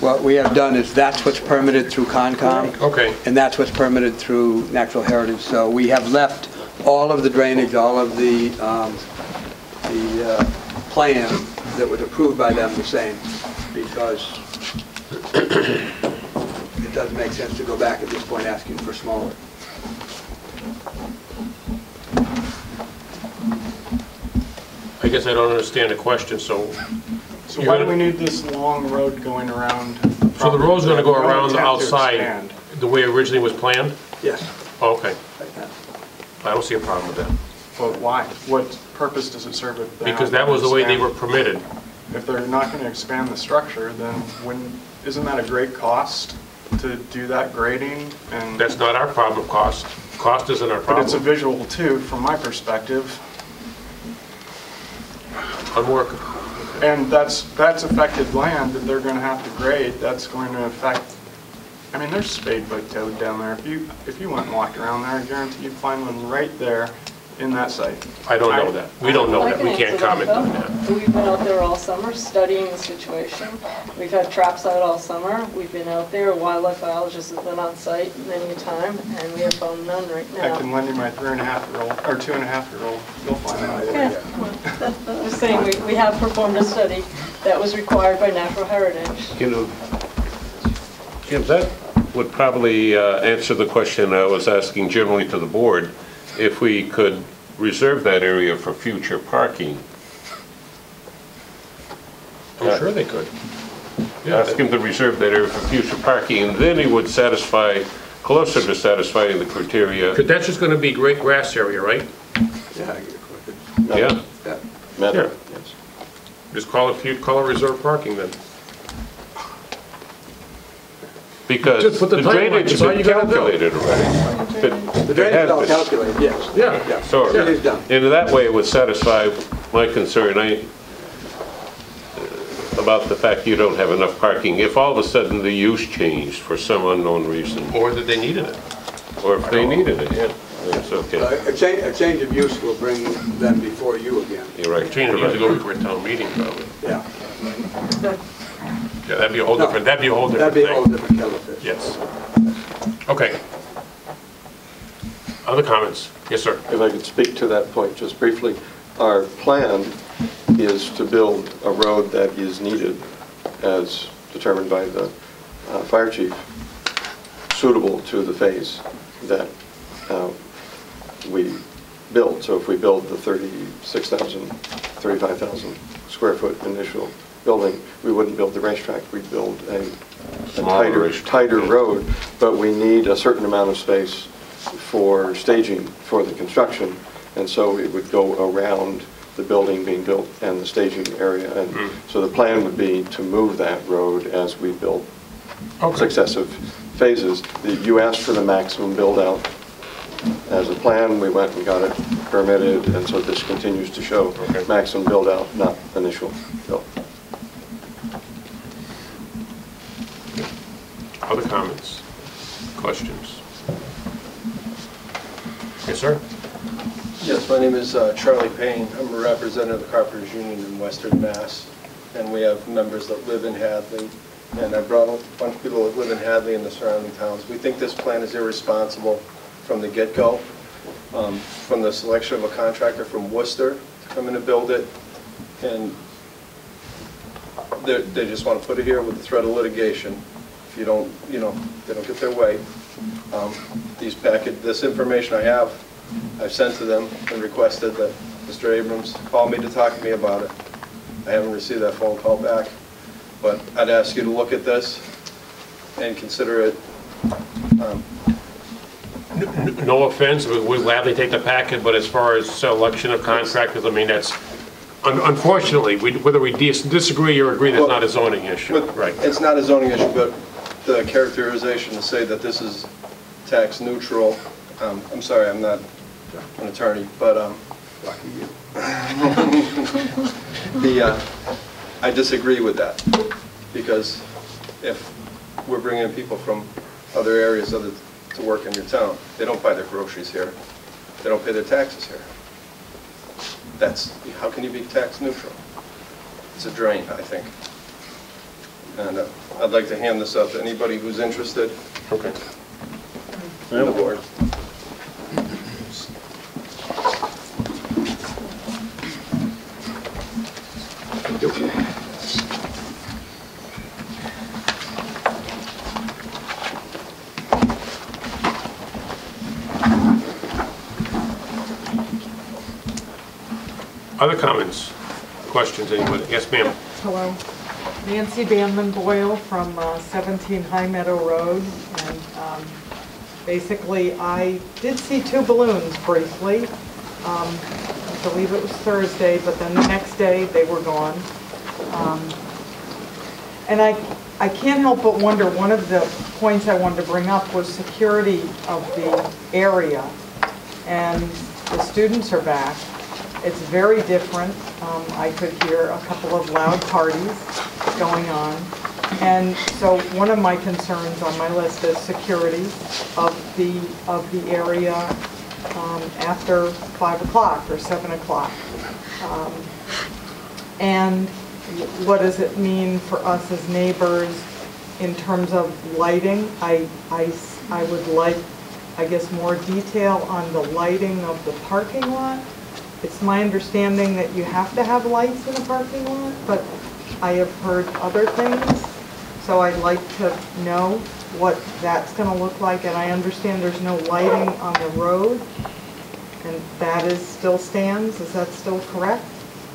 Speaker 2: What we have done is that's what's permitted through Concom.
Speaker 1: okay.
Speaker 2: And that's what's permitted through natural heritage. So we have left all of the drainage, all of the, um, the uh, plan that was approved by them the same, because it doesn't make sense to go back at this point asking for smaller.
Speaker 1: I guess I don't understand the question, so,
Speaker 5: So why do we need this long road going around?
Speaker 1: so the road's gonna go around the
Speaker 5: No
Speaker 1: outside,
Speaker 5: expand.
Speaker 1: the way originally was planned?
Speaker 2: Yes.
Speaker 1: Oh, Okay,
Speaker 2: like that.
Speaker 1: I don't see a problem with that,
Speaker 5: But why? What purpose does it serve if they're
Speaker 1: because
Speaker 5: not
Speaker 1: that was the
Speaker 5: gonna
Speaker 1: way they
Speaker 5: expand?
Speaker 1: were permitted.
Speaker 5: If they're not going to expand the structure, then when, isn't that a great cost to do that grading and?
Speaker 1: That's not our problem, cost. Cost isn't our problem.
Speaker 5: But it's a
Speaker 1: problem.
Speaker 5: visual too, from my perspective.
Speaker 1: Unworkable.
Speaker 5: And that's, that's affected land that they're gonna have to grade, that's going to affect, I mean, there's spadefoot toad down there. If you, if you went and walked around there, I guarantee you'd find one right there in that site.
Speaker 1: I don't know that. We don't know that. We can't comment on that.
Speaker 10: We've been out there all summer studying the situation. We've had traps out all summer. We've been out there, a wildlife biologist has been on site many a time, and we have found none right now.
Speaker 5: I can lend you my three and a half year old, or two and a half year old, you'll find out.
Speaker 10: Yeah, I'm just saying, we, we have performed a study that was required by natural heritage.
Speaker 1: You know, Jim, that
Speaker 4: would probably uh, answer the question I was asking generally to the board, if we could reserve that area for future parking.
Speaker 1: I'm sure they could.
Speaker 4: Yeah, Ask him to reserve that area for future parking, and then he would satisfy, closer to satisfying the criteria.
Speaker 1: Because that's just gonna be great grass area, right?
Speaker 2: Yeah, I get it.
Speaker 4: Yeah,
Speaker 2: Yeah.
Speaker 7: Meadow,
Speaker 1: Yeah.
Speaker 7: yes.
Speaker 1: Just call it, fu- call it reserve parking then.
Speaker 4: Because
Speaker 1: Just put the
Speaker 4: the
Speaker 1: timeline,
Speaker 4: drainage has
Speaker 1: that's all
Speaker 4: been
Speaker 1: you gotta do.
Speaker 4: calculated already. But
Speaker 2: The
Speaker 4: it
Speaker 2: drainage
Speaker 4: has
Speaker 2: is all
Speaker 4: been.
Speaker 2: calculated, yes.
Speaker 1: Yeah.
Speaker 2: Yeah.
Speaker 4: Sort
Speaker 2: It is done.
Speaker 4: of. And that way it would satisfy my concern, I, about the fact you don't have enough parking. If all of a sudden the use changed for some unknown reason,
Speaker 1: Or that they needed it.
Speaker 4: or if they needed it, yeah, that's
Speaker 2: Uh,
Speaker 4: okay.
Speaker 2: A change, a change of use will bring them before you again.
Speaker 4: You're right.
Speaker 1: Change it, usually go before a town meeting probably.
Speaker 2: Yeah.
Speaker 1: Yeah, that'd be a whole
Speaker 2: No.
Speaker 1: different, that'd be a whole different
Speaker 2: That'd
Speaker 1: different
Speaker 2: be a whole
Speaker 1: thing.
Speaker 2: different kettle of fish.
Speaker 1: Yes. Okay. Other comments? Yes, sir.
Speaker 7: If I could speak to that point just briefly, our plan is to build a road that is needed, as determined by the uh, fire chief, suitable to the phase that uh, we build. So if we build the 36,000, 35,000 square foot initial building, we wouldn't build the racetrack, we'd build a a tighter, tighter road, but we need a certain amount of space for staging for the construction, and so it would go around the building being built and the staging area. And so the plan would be to move that road as we build
Speaker 1: Okay.
Speaker 7: successive phases. The- You asked for the maximum build-out as a plan, we went and got it permitted, and so this continues to show
Speaker 1: Okay.
Speaker 7: maximum build-out, not initial build.
Speaker 1: Other comments? Questions? Yes, sir.
Speaker 11: Yes, my name is uh, Charlie Payne. I'm a representative of the Carpenters Union in Western Mass, and we have members that live in Hadley, and I brought a bunch of people that live in Hadley and the surrounding towns. We think this plan is irresponsible from the get-go, um, from the selection of a contractor from Worcester to come in and build it, and they they just want to put it here with the threat of litigation. You don't, you know, they don't get their way. Um, These packet, this information I have, I've sent to them and requested that Mr. Abrams call me to talk to me about it. I haven't received that phone call back, but I'd ask you to look at this and consider it. um,
Speaker 1: No offense, we gladly take the packet, but as far as selection of contractors, I mean, that's, un- unfortunately, we- whether we dis- disagree or agree, that's not a zoning issue.
Speaker 11: but
Speaker 1: Right.
Speaker 11: It's not a zoning issue, but the characterization to say that this is tax neutral, um, I'm sorry, I'm not an attorney, but um. The, uh, I disagree with that, because if we're bringing people from other areas other, to work in your town, they don't buy their groceries here, they don't pay their taxes here. That's, how can you be tax neutral? It's a drain, I think. And uh, I'd like to hand this out to anybody who's interested
Speaker 1: Okay.
Speaker 11: in the board.
Speaker 1: Other comments, questions, anybody? Yes, ma'am.
Speaker 12: Hello. Nancy Banman Boyle from uh, 17 High Meadow Road. And um, basically, I did see two balloons briefly. Um, I believe it was Thursday, but then the next day, they were gone. Um, And I, I can't help but wonder, one of the points I wanted to bring up was security of the area. And the students are back. It's very different. Um, I could hear a couple of loud parties going on. And so one of my concerns on my list is security of the, of the area um, after 5 o'clock or 7 o'clock. Um, And what does it mean for us as neighbors in terms of lighting? I, I, I would like, I guess, more detail on the lighting of the parking lot. It's my understanding that you have to have lights in a parking lot, but I have heard other things. So I'd like to know what that's gonna look like, and I understand there's no lighting on the road, and that is, still stands, is that still correct?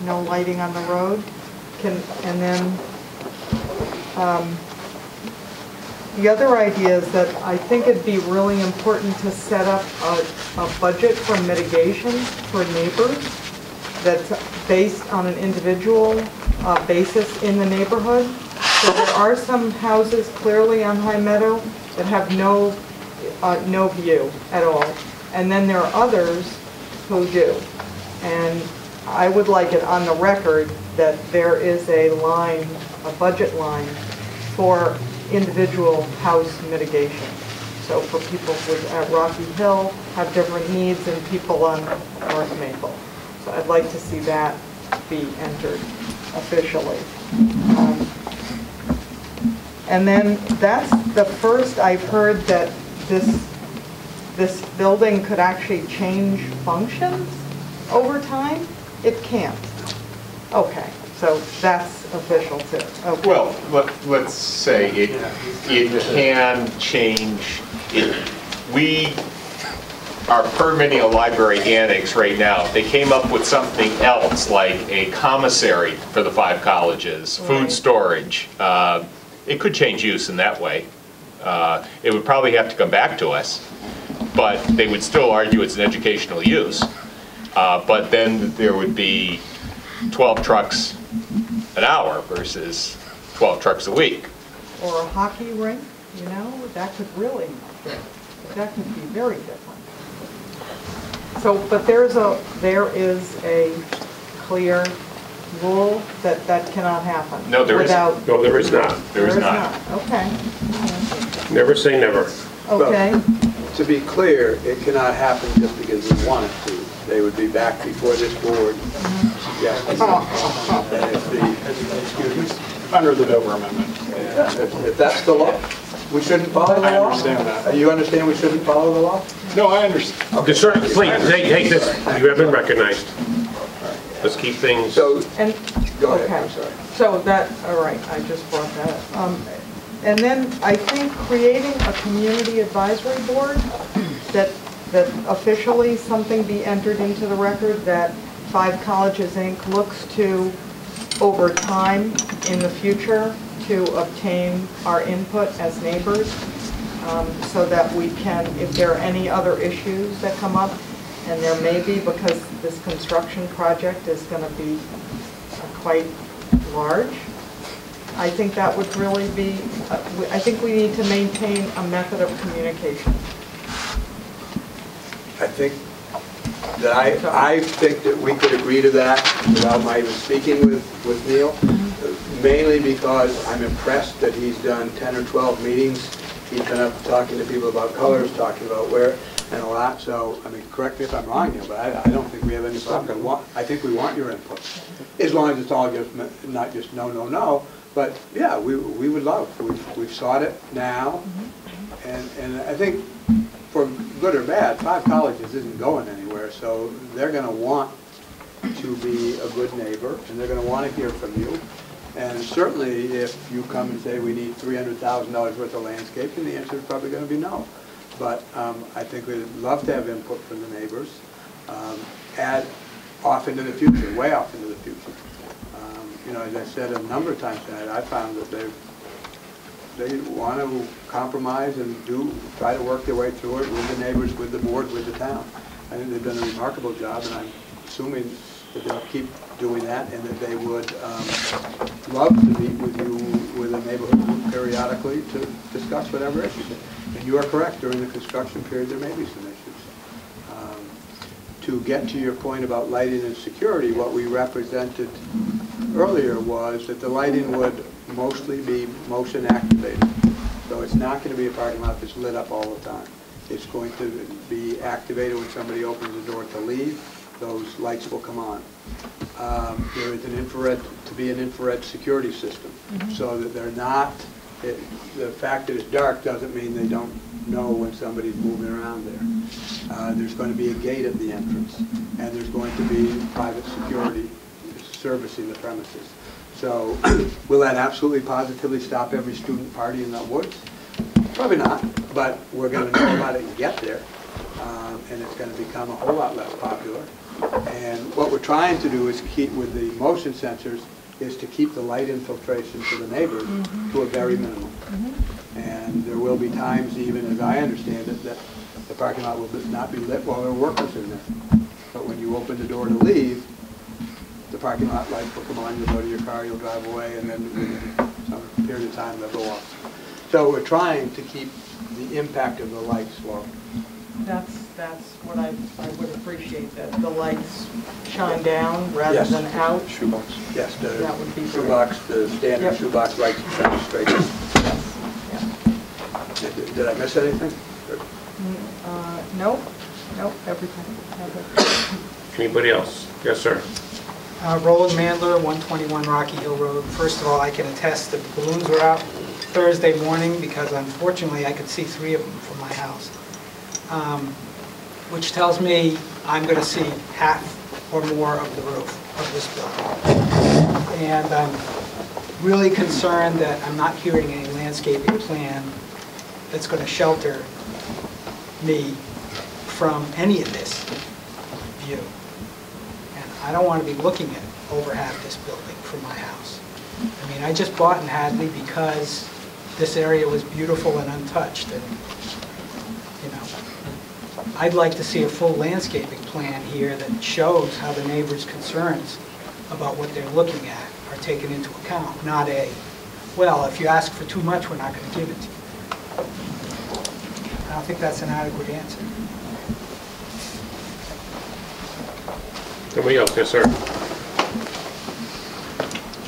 Speaker 12: No lighting on the road? Can, and then, um, the other idea is that I think it'd be really important to set up a, a budget for mitigation for neighbors that's based on an individual uh, basis in the neighborhood. So there are some houses clearly on High Meadow that have no, uh, no view at all. And then there are others who do. And I would like it on the record that there is a line, a budget line for individual house mitigation. So for people with, at Rocky Hill have different needs than people on North Maple. So I'd like to see that be entered officially. Um, And then that's the first I've heard that this, this building could actually change functions over time? It can't. Okay, so that's official too. Okay.
Speaker 8: Well, let- let's say it, it can change, it, we are permitting a library annex right now. They came up with something else, like a commissary for the five colleges, food
Speaker 12: Right.
Speaker 8: storage, uh, it could change use in that way. Uh, It would probably have to come back to us, but they would still argue it's an educational use. Uh, But then there would be 12 trucks an hour versus 12 trucks a week.
Speaker 12: Or a hockey rink, you know, that could really, that could be very different. So, but there's a, there is a clear rule that that cannot happen.
Speaker 8: No, there isn't.
Speaker 12: Without,
Speaker 1: No, there is not.
Speaker 8: There is not.
Speaker 12: Okay,
Speaker 1: Never say never.
Speaker 12: okay.
Speaker 2: To be clear, it cannot happen just because we want it to. They would be back before this board suggesting oh. that if the,
Speaker 5: Under the Dover Amendment.
Speaker 2: if if that's the law, we shouldn't follow the law?
Speaker 5: I understand that.
Speaker 2: You understand we shouldn't follow the law?
Speaker 5: No, I understand.
Speaker 1: Just, sir, please, take, take this, you have been recognized. Let's keep things,
Speaker 2: So,
Speaker 12: And,
Speaker 2: go ahead,
Speaker 12: okay.
Speaker 2: I'm sorry.
Speaker 12: So that, all right, I just brought that up. Um, And then I think creating a community advisory board, that, that officially something be entered into the record that Five Colleges, Inc. looks to, over time, in the future, to obtain our input as neighbors, um, so that we can, if there are any other issues that come up, and there may be, because this construction project is going to be quite large, I think that would really be, uh, I think we need to maintain a method of communication.
Speaker 2: I think that I, I think that we could agree to that without my even speaking with, with Neil, mainly because I'm impressed that he's done 10 or 12 meetings. He's been up talking to people about colors, talking about where, and a lot, so, I mean, correct me if I'm wrong here, but I, I don't think we have any problem. I think we want your input, as long as it's all just, not just no, no, no, but, yeah, we, we would love, we've, we've sought it now, and, and I think for good or bad, five colleges isn't going anywhere, so they're gonna want to be a good neighbor, and they're gonna wanna hear from you. And certainly, if you come and say, we need three hundred thousand dollars worth of landscaping, the answer is probably gonna be no. But, um, I think we'd love to have input from the neighbors, um, add off into the future, way off into the future. Um, You know, as I said a number of times tonight, I found that they've they want to compromise and do, try to work their way through it with the neighbors, with the board, with the town. I think they've done a remarkable job, and I'm assuming that they'll keep doing that, and that they would um, love to meet with you, with the neighborhood group periodically to discuss whatever issues. And you are correct, during the construction period, there may be some issues. Um, To get to your point about lighting and security, what we represented earlier was that the lighting would mostly be motion activated. So it's not going to be a parking lot that's lit up all the time. It's going to be activated when somebody opens the door to leave, those lights will come on. Um, There is an infrared, to be an infrared security system, so that they're not, it- the fact that it's dark doesn't mean they don't know when somebody's moving around there. Uh, There's going to be a gate at the entrance, and there's going to be private security servicing the premises. So will that absolutely positively stop every student party in the woods? Probably not, but we're going to know about it and get there, um, and it's going to become a whole lot less popular. And what we're trying to do is keep, with the motion sensors, is to keep the light infiltration to the neighbors to a very minimum. And there will be times, even as I understand it, that the parking lot will not be lit while there are workers in there. But when you open the door to leave, parking lot lights will come on, you'll go to your car, you'll drive away, and then within some period of time, they'll go off. So we're trying to keep the impact of the lights low.
Speaker 12: That's, that's what I, I would appreciate, that the lights shine down rather
Speaker 2: Yes.
Speaker 12: than out.
Speaker 7: Shoebox.
Speaker 2: Yes, the
Speaker 12: That would be great.
Speaker 2: shoebox, the standard
Speaker 12: Yep.
Speaker 2: shoebox lights shine straight. Did did I miss anything?
Speaker 12: Uh, Nope, nope, everything. everything.
Speaker 1: Anybody else? Yes, sir.
Speaker 13: Uh, Roland Mandler, 121 Rocky Hill Road. First of all, I can attest that the balloons were out Thursday morning because unfortunately I could see three of them from my house. Um, Which tells me I'm going to see half or more of the roof of this building. And I'm really concerned that I'm not hearing any landscaping plan that's going to shelter me from any of this view. I don't want to be looking at over half this building from my house. I mean, I just bought in Hadley because this area was beautiful and untouched, and, you know, I'd like to see a full landscaping plan here that shows how the neighbors' concerns about what they're looking at are taken into account, not a, well, if you ask for too much, we're not going to give it to you. I don't think that's an adequate answer.
Speaker 1: Somebody else? Yes, sir.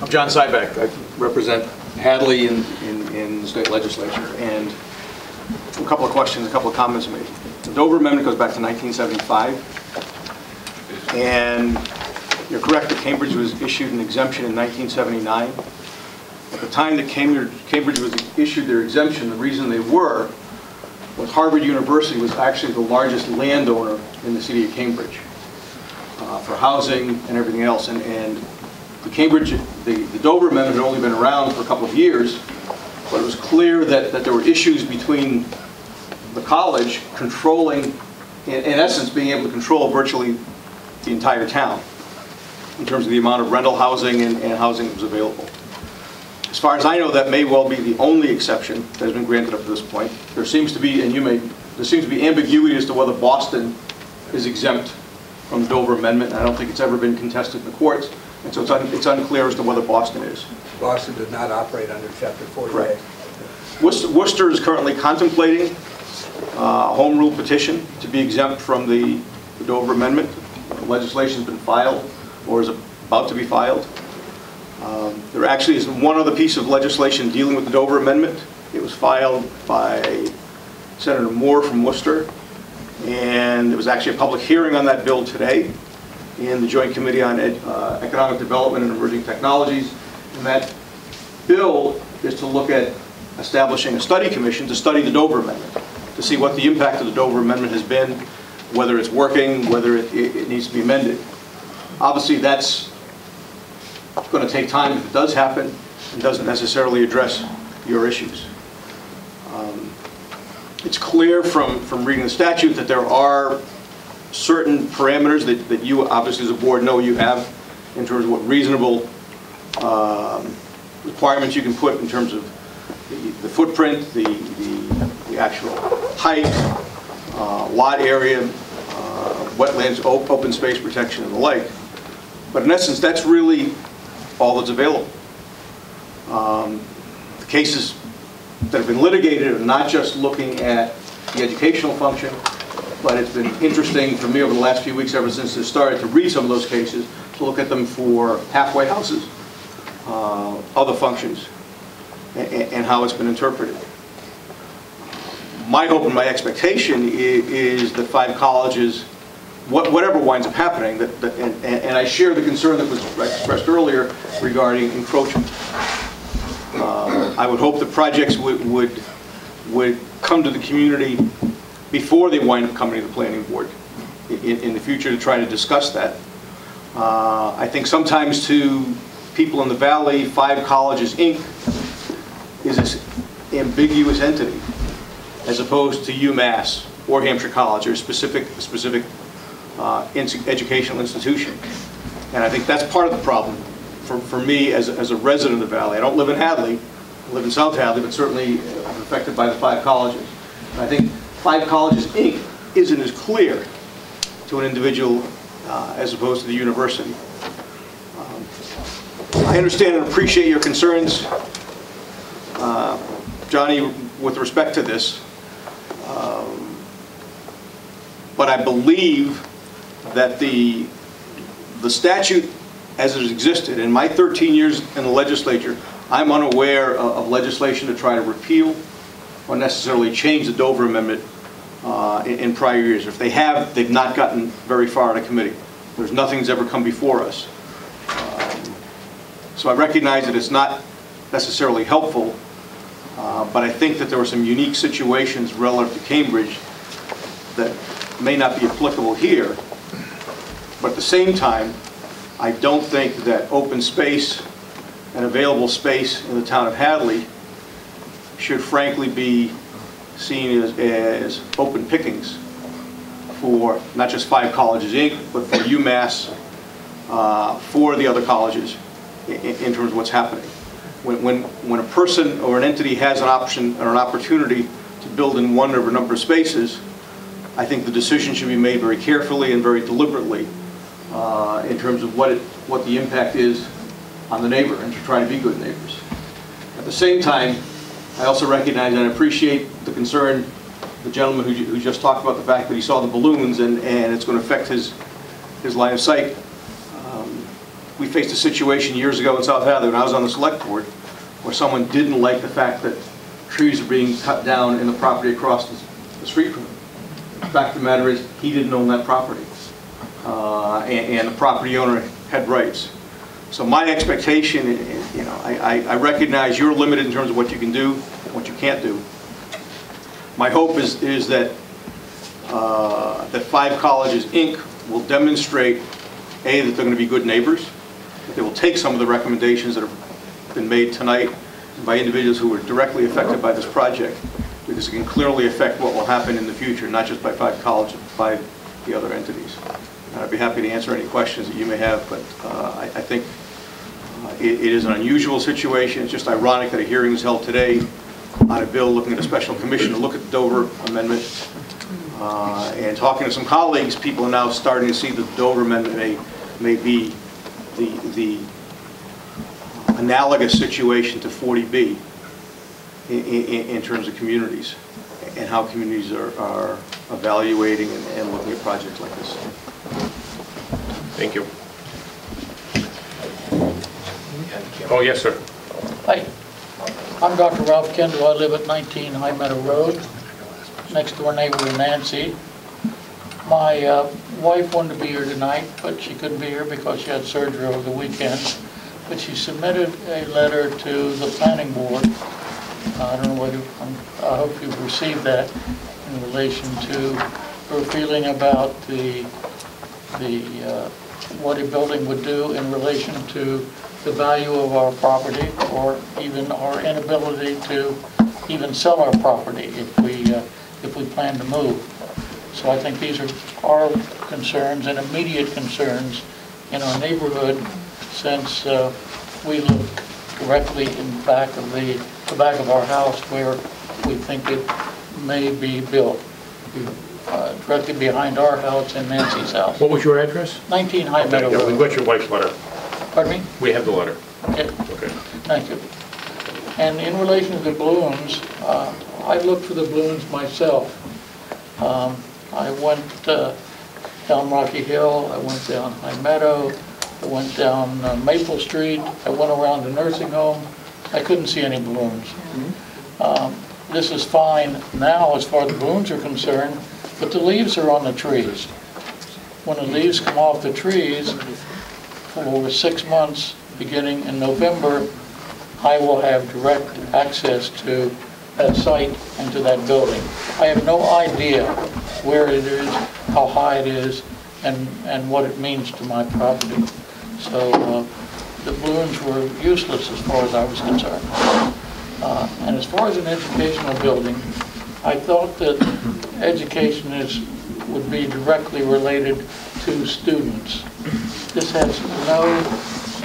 Speaker 9: I'm John Scibak. I represent Hadley in, in, in the state legislature. And a couple of questions, a couple of comments made. The Dover Amendment goes back to 1975. And you're correct that Cambridge was issued an exemption in 1979. At the time that Cambridge, Cambridge was issued their exemption, the reason they were was Harvard University was actually the largest landowner in the city of Cambridge uh, for housing and everything else. And, and the Cambridge, the, the Dover Amendment had only been around for a couple of years, but it was clear that, that there were issues between the college controlling, in, in essence, being able to control virtually the entire town in terms of the amount of rental housing and, and housing that was available. As far as I know, that may well be the only exception that has been granted up to this point. There seems to be, and you may, there seems to be ambiguity as to whether Boston is exempt from the Dover Amendment. and I don't think it's ever been contested in the courts, and so it's un- it's unclear as to whether Boston is.
Speaker 2: Boston does not operate under chapter 40A.
Speaker 9: Correct. Worcester Worcester is currently contemplating uh, a home rule petition to be exempt from the the Dover Amendment. Legislation's been filed, or is about to be filed. Um, There actually is one other piece of legislation dealing with the Dover Amendment. It was filed by Senator Moore from Worcester, and there was actually a public hearing on that bill today in the Joint Committee on Ed- uh, Economic Development and Emerging Technologies. And that bill is to look at establishing a study commission to study the Dover Amendment, to see what the impact of the Dover Amendment has been, whether it's working, whether it it- it needs to be amended. Obviously, that's going to take time if it does happen, and doesn't necessarily address your issues. It's clear from, from reading the statute that there are certain parameters that, that you, obviously as a board, know you have in terms of what reasonable um, requirements you can put in terms of the the footprint, the, the the actual height, uh, lot area, uh, wetlands, open space protection and the like. But in essence, that's really all that's available. Um, The cases that have been litigated are not just looking at the educational function, but it's been interesting for me over the last few weeks, ever since this started, to read some of those cases, to look at them for halfway houses, uh, other functions, a- a- and how it's been interpreted. My hope and my expectation i- is that five colleges, what- whatever winds up happening, that, that- and and- and I share the concern that was expressed earlier regarding encroachment. Uh, I would hope that projects would, would, would come to the community before they wind up coming to the planning board in, in the future to try to discuss that. Uh, I think sometimes to people in the valley, Five Colleges, Inc., is this ambiguous entity, as opposed to UMass or Hampshire College, or a specific, specific uh, educational institution. And I think that's part of the problem for, for me as, as a resident of the valley. I don't live in Hadley, I live in South Hadley, but certainly I'm affected by the five colleges. And I think Five Colleges, Inc. isn't as clear to an individual uh, as opposed to the university. Um, I understand and appreciate your concerns, uh, Johnny, with respect to this. Um, But I believe that the, the statute as it existed, in my 13 years in the legislature, I'm unaware of legislation to try to repeal or necessarily change the Dover Amendment uh, in in prior years. If they have, they've not gotten very far in a committee. There's nothing that's ever come before us. Um, So I recognize that it's not necessarily helpful, uh, but I think that there were some unique situations relative to Cambridge that may not be applicable here. But at the same time, I don't think that open space and available space in the town of Hadley should frankly be seen as, as open pickings for not just Five Colleges Inc., but for UMass, uh, for the other colleges i- i- in terms of what's happening. When, when, when a person or an entity has an option or an opportunity to build in one or a number of spaces, I think the decision should be made very carefully and very deliberately uh, in terms of what it, what the impact is on the neighbor and to try to be good neighbors. At the same time, I also recognize and appreciate the concern, the gentleman who who just talked about the fact that he saw the balloons and, and it's going to affect his, his line of sight. Um, We faced a situation years ago in South Hadley when I was on the select board where someone didn't like the fact that trees were being cut down in the property across the the street from him. The fact of the matter is, he didn't own that property. Uh, And and the property owner had rights. So my expectation, you know, I I- recognize you're limited in terms of what you can do, what you can't do. My hope is is that, uh, that Five Colleges, Inc. will demonstrate, A, that they're going to be good neighbors, they will take some of the recommendations that have been made tonight by individuals who were directly affected by this project, because it can clearly affect what will happen in the future, not just by Five Colleges, but by the other entities. I'd be happy to answer any questions that you may have, but uh, I I think uh, it it is an unusual situation. It's just ironic that a hearing is held today on a bill looking at a special commission to look at the Dover Amendment. Uh, And talking to some colleagues, people are now starting to see that the Dover Amendment may, may be the, the analogous situation to 40B in, in, in terms of communities and how communities are, are evaluating and, and looking at projects like this.
Speaker 1: Thank you. Oh, yes, sir.
Speaker 14: Hi, I'm Dr. Ralph Kendall. I live at 19 High Meadow Road, next door neighbor to Nancy. My uh, wife wanted to be here tonight, but she couldn't be here because she had surgery over the weekend. But she submitted a letter to the planning board. I don't know whether, I'm- I hope you've received that in relation to her feeling about the, the, uh, what a building would do in relation to the value of our property or even our inability to even sell our property if we, uh, if we plan to move. So I think these are our concerns and immediate concerns in our neighborhood since uh, we look directly in back of the, the back of our house where we think it may be built. Uh, Directly behind our house and Nancy's house.
Speaker 1: What was your address?
Speaker 14: 19 High Meadow
Speaker 1: Yeah, We've
Speaker 14: Road.
Speaker 1: got your wife's letter.
Speaker 14: Pardon me?
Speaker 1: We have the letter.
Speaker 14: Okay.
Speaker 1: Okay.
Speaker 14: Thank you. And in relation to the balloons, uh, I looked for the balloons myself. Um, I went uh, down Rocky Hill, I went down High Meadow, I went down uh, Maple Street, I went around the nursing home. I couldn't see any balloons. Um, This is fine now as far as the balloons are concerned, but the leaves are on the trees. When the leaves come off the trees, for over six months, beginning in November, I will have direct access to that site and to that building. I have no idea where it is, how high it is, and, and what it means to my property. So uh, the balloons were useless as far as I was concerned. Uh, And as far as an educational building, I thought that education is, would be directly related to students. This has no,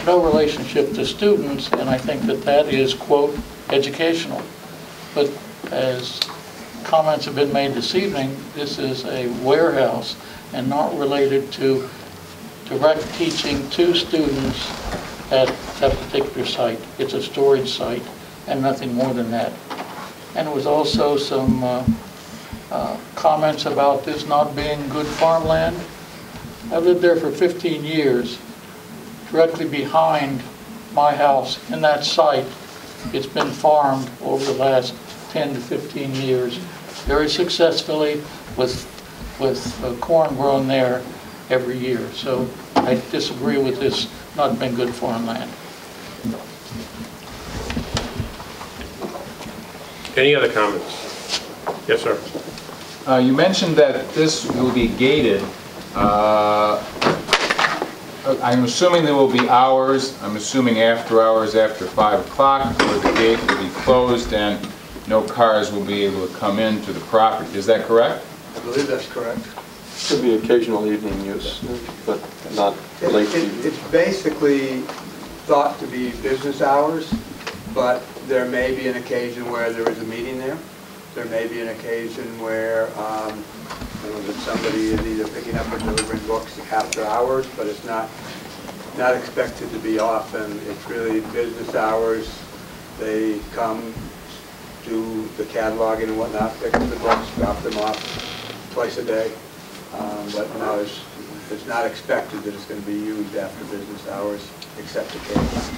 Speaker 14: no relationship to students, and I think that that is, quote, educational. But as comments have been made this evening, this is a warehouse and not related to direct teaching to students at that particular site. It's a storage site and nothing more than that. And there was also some uh, uh, comments about this not being good farmland. I've lived there for 15 years. Directly behind my house in that site, it's been farmed over the last 10 to 15 years, very successfully with, with uh, corn grown there every year. So I disagree with this not been good farmland.
Speaker 1: Any other comments? Yes, sir.
Speaker 15: Uh, You mentioned that this will be gated. Uh, I'm assuming there will be hours, I'm assuming after hours after 5 o'clock, where the gate will be closed and no cars will be able to come into the property. Is that correct?
Speaker 2: I believe that's correct.
Speaker 7: Could be occasional evening use, but not
Speaker 2: It-
Speaker 7: late
Speaker 2: it-
Speaker 7: evening.
Speaker 2: It's basically thought to be business hours, but there may be an occasion where there is a meeting there. There may be an occasion where, um, you know, that somebody is either picking up or delivering books after hours, but it's not, not expected to be often. It's really business hours. They come, do the cataloging and whatnot, pick up the books, drop them off twice a day. Um, But it's, it's not expected that it's going to be used after business hours, except occasionally.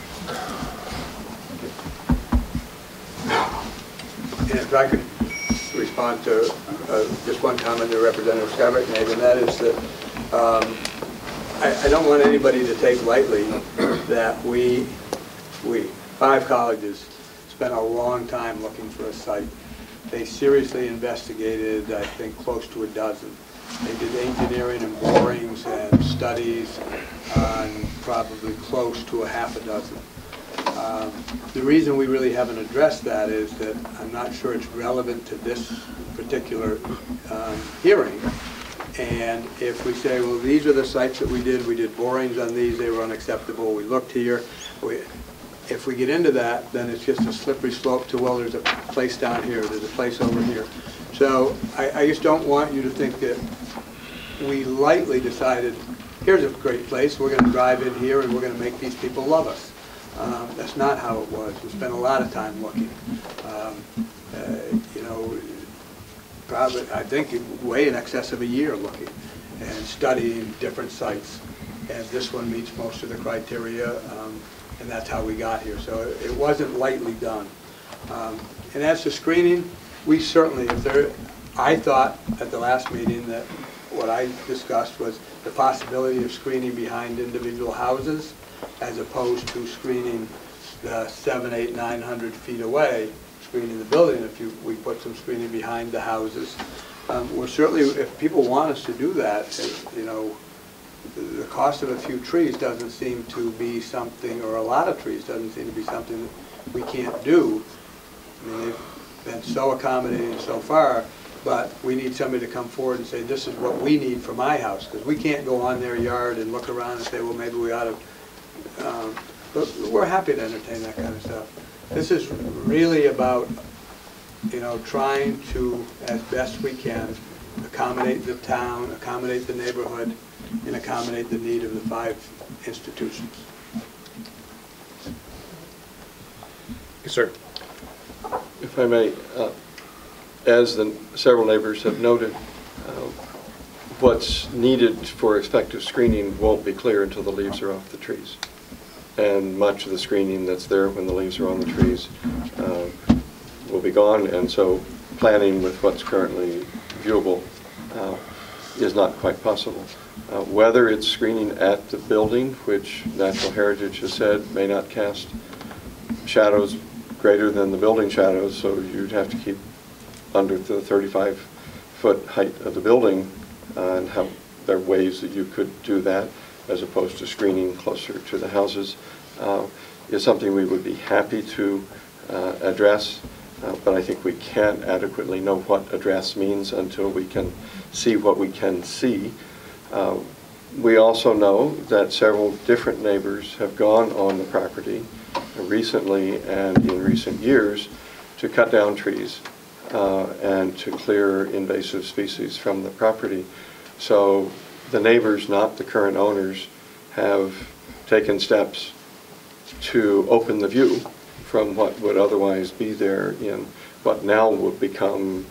Speaker 2: And if I could respond to uh, just one comment that Representative Scarlett made, and that is that um, I I don't want anybody to take lightly that we, we, five colleges, spent a long time looking for a site. They seriously investigated, I think, close to a dozen. They did engineering and borings and studies on probably close to a half a dozen. Um, The reason we really haven't addressed that is that I'm not sure it's relevant to this particular um, hearing. And if we say, well, these are the sites that we did, we did borings on these, they were unacceptable, we looked here, we, if we get into that, then it's just a slippery slope to, well, there's a place down here, there's a place over here. So I, I just don't want you to think that we lightly decided, here's a great place, we're gonna drive in here and we're gonna make these people love us. Um, That's not how it was. We spent a lot of time looking. Um, uh, You know, probably, I think, way in excess of a year looking and studying different sites. And this one meets most of the criteria, um, and that's how we got here. So it wasn't lightly done. Um, And as to screening, we certainly, if there, I thought at the last meeting that what I discussed was the possibility of screening behind individual houses as opposed to screening the seven, eight, nine hundred feet away, screening the building, if you, we put some screening behind the houses. Um, We're certainly, if people want us to do that, you know, the- cost of a few trees doesn't seem to be something, or a lot of trees doesn't seem to be something that we can't do. I mean, been so accommodating so far, but we need somebody to come forward and say, this is what we need for my house, because we can't go on their yard and look around and say, well, maybe we ought to, um, but we're happy to entertain that kind of stuff. This is really about, you know, trying to, as best we can, accommodate the town, accommodate the neighborhood, and accommodate the need of the five institutions.
Speaker 1: Yes, sir.
Speaker 7: If I may, uh, as the several neighbors have noted, uh, what's needed for effective screening won't be clear until the leaves are off the trees. And much of the screening that's there when the leaves are on the trees uh, will be gone, and so planning with what's currently viewable uh, is not quite possible. Uh, Whether it's screening at the building, which Natural Heritage has said may not cast shadows greater than the building shadows, so you'd have to keep under the 35-foot height of the building, uh, and have, there are ways that you could do that, as opposed to screening closer to the houses. uh, is something we would be happy to uh, address, uh, but I think we can't adequately know what address means until we can see what we can see. We also know that several different neighbors have gone on the property recently and in recent years to cut down trees uh, and to clear invasive species from the property. So the neighbors, not the current owners, have taken steps to open the view from what would otherwise be there in what now would become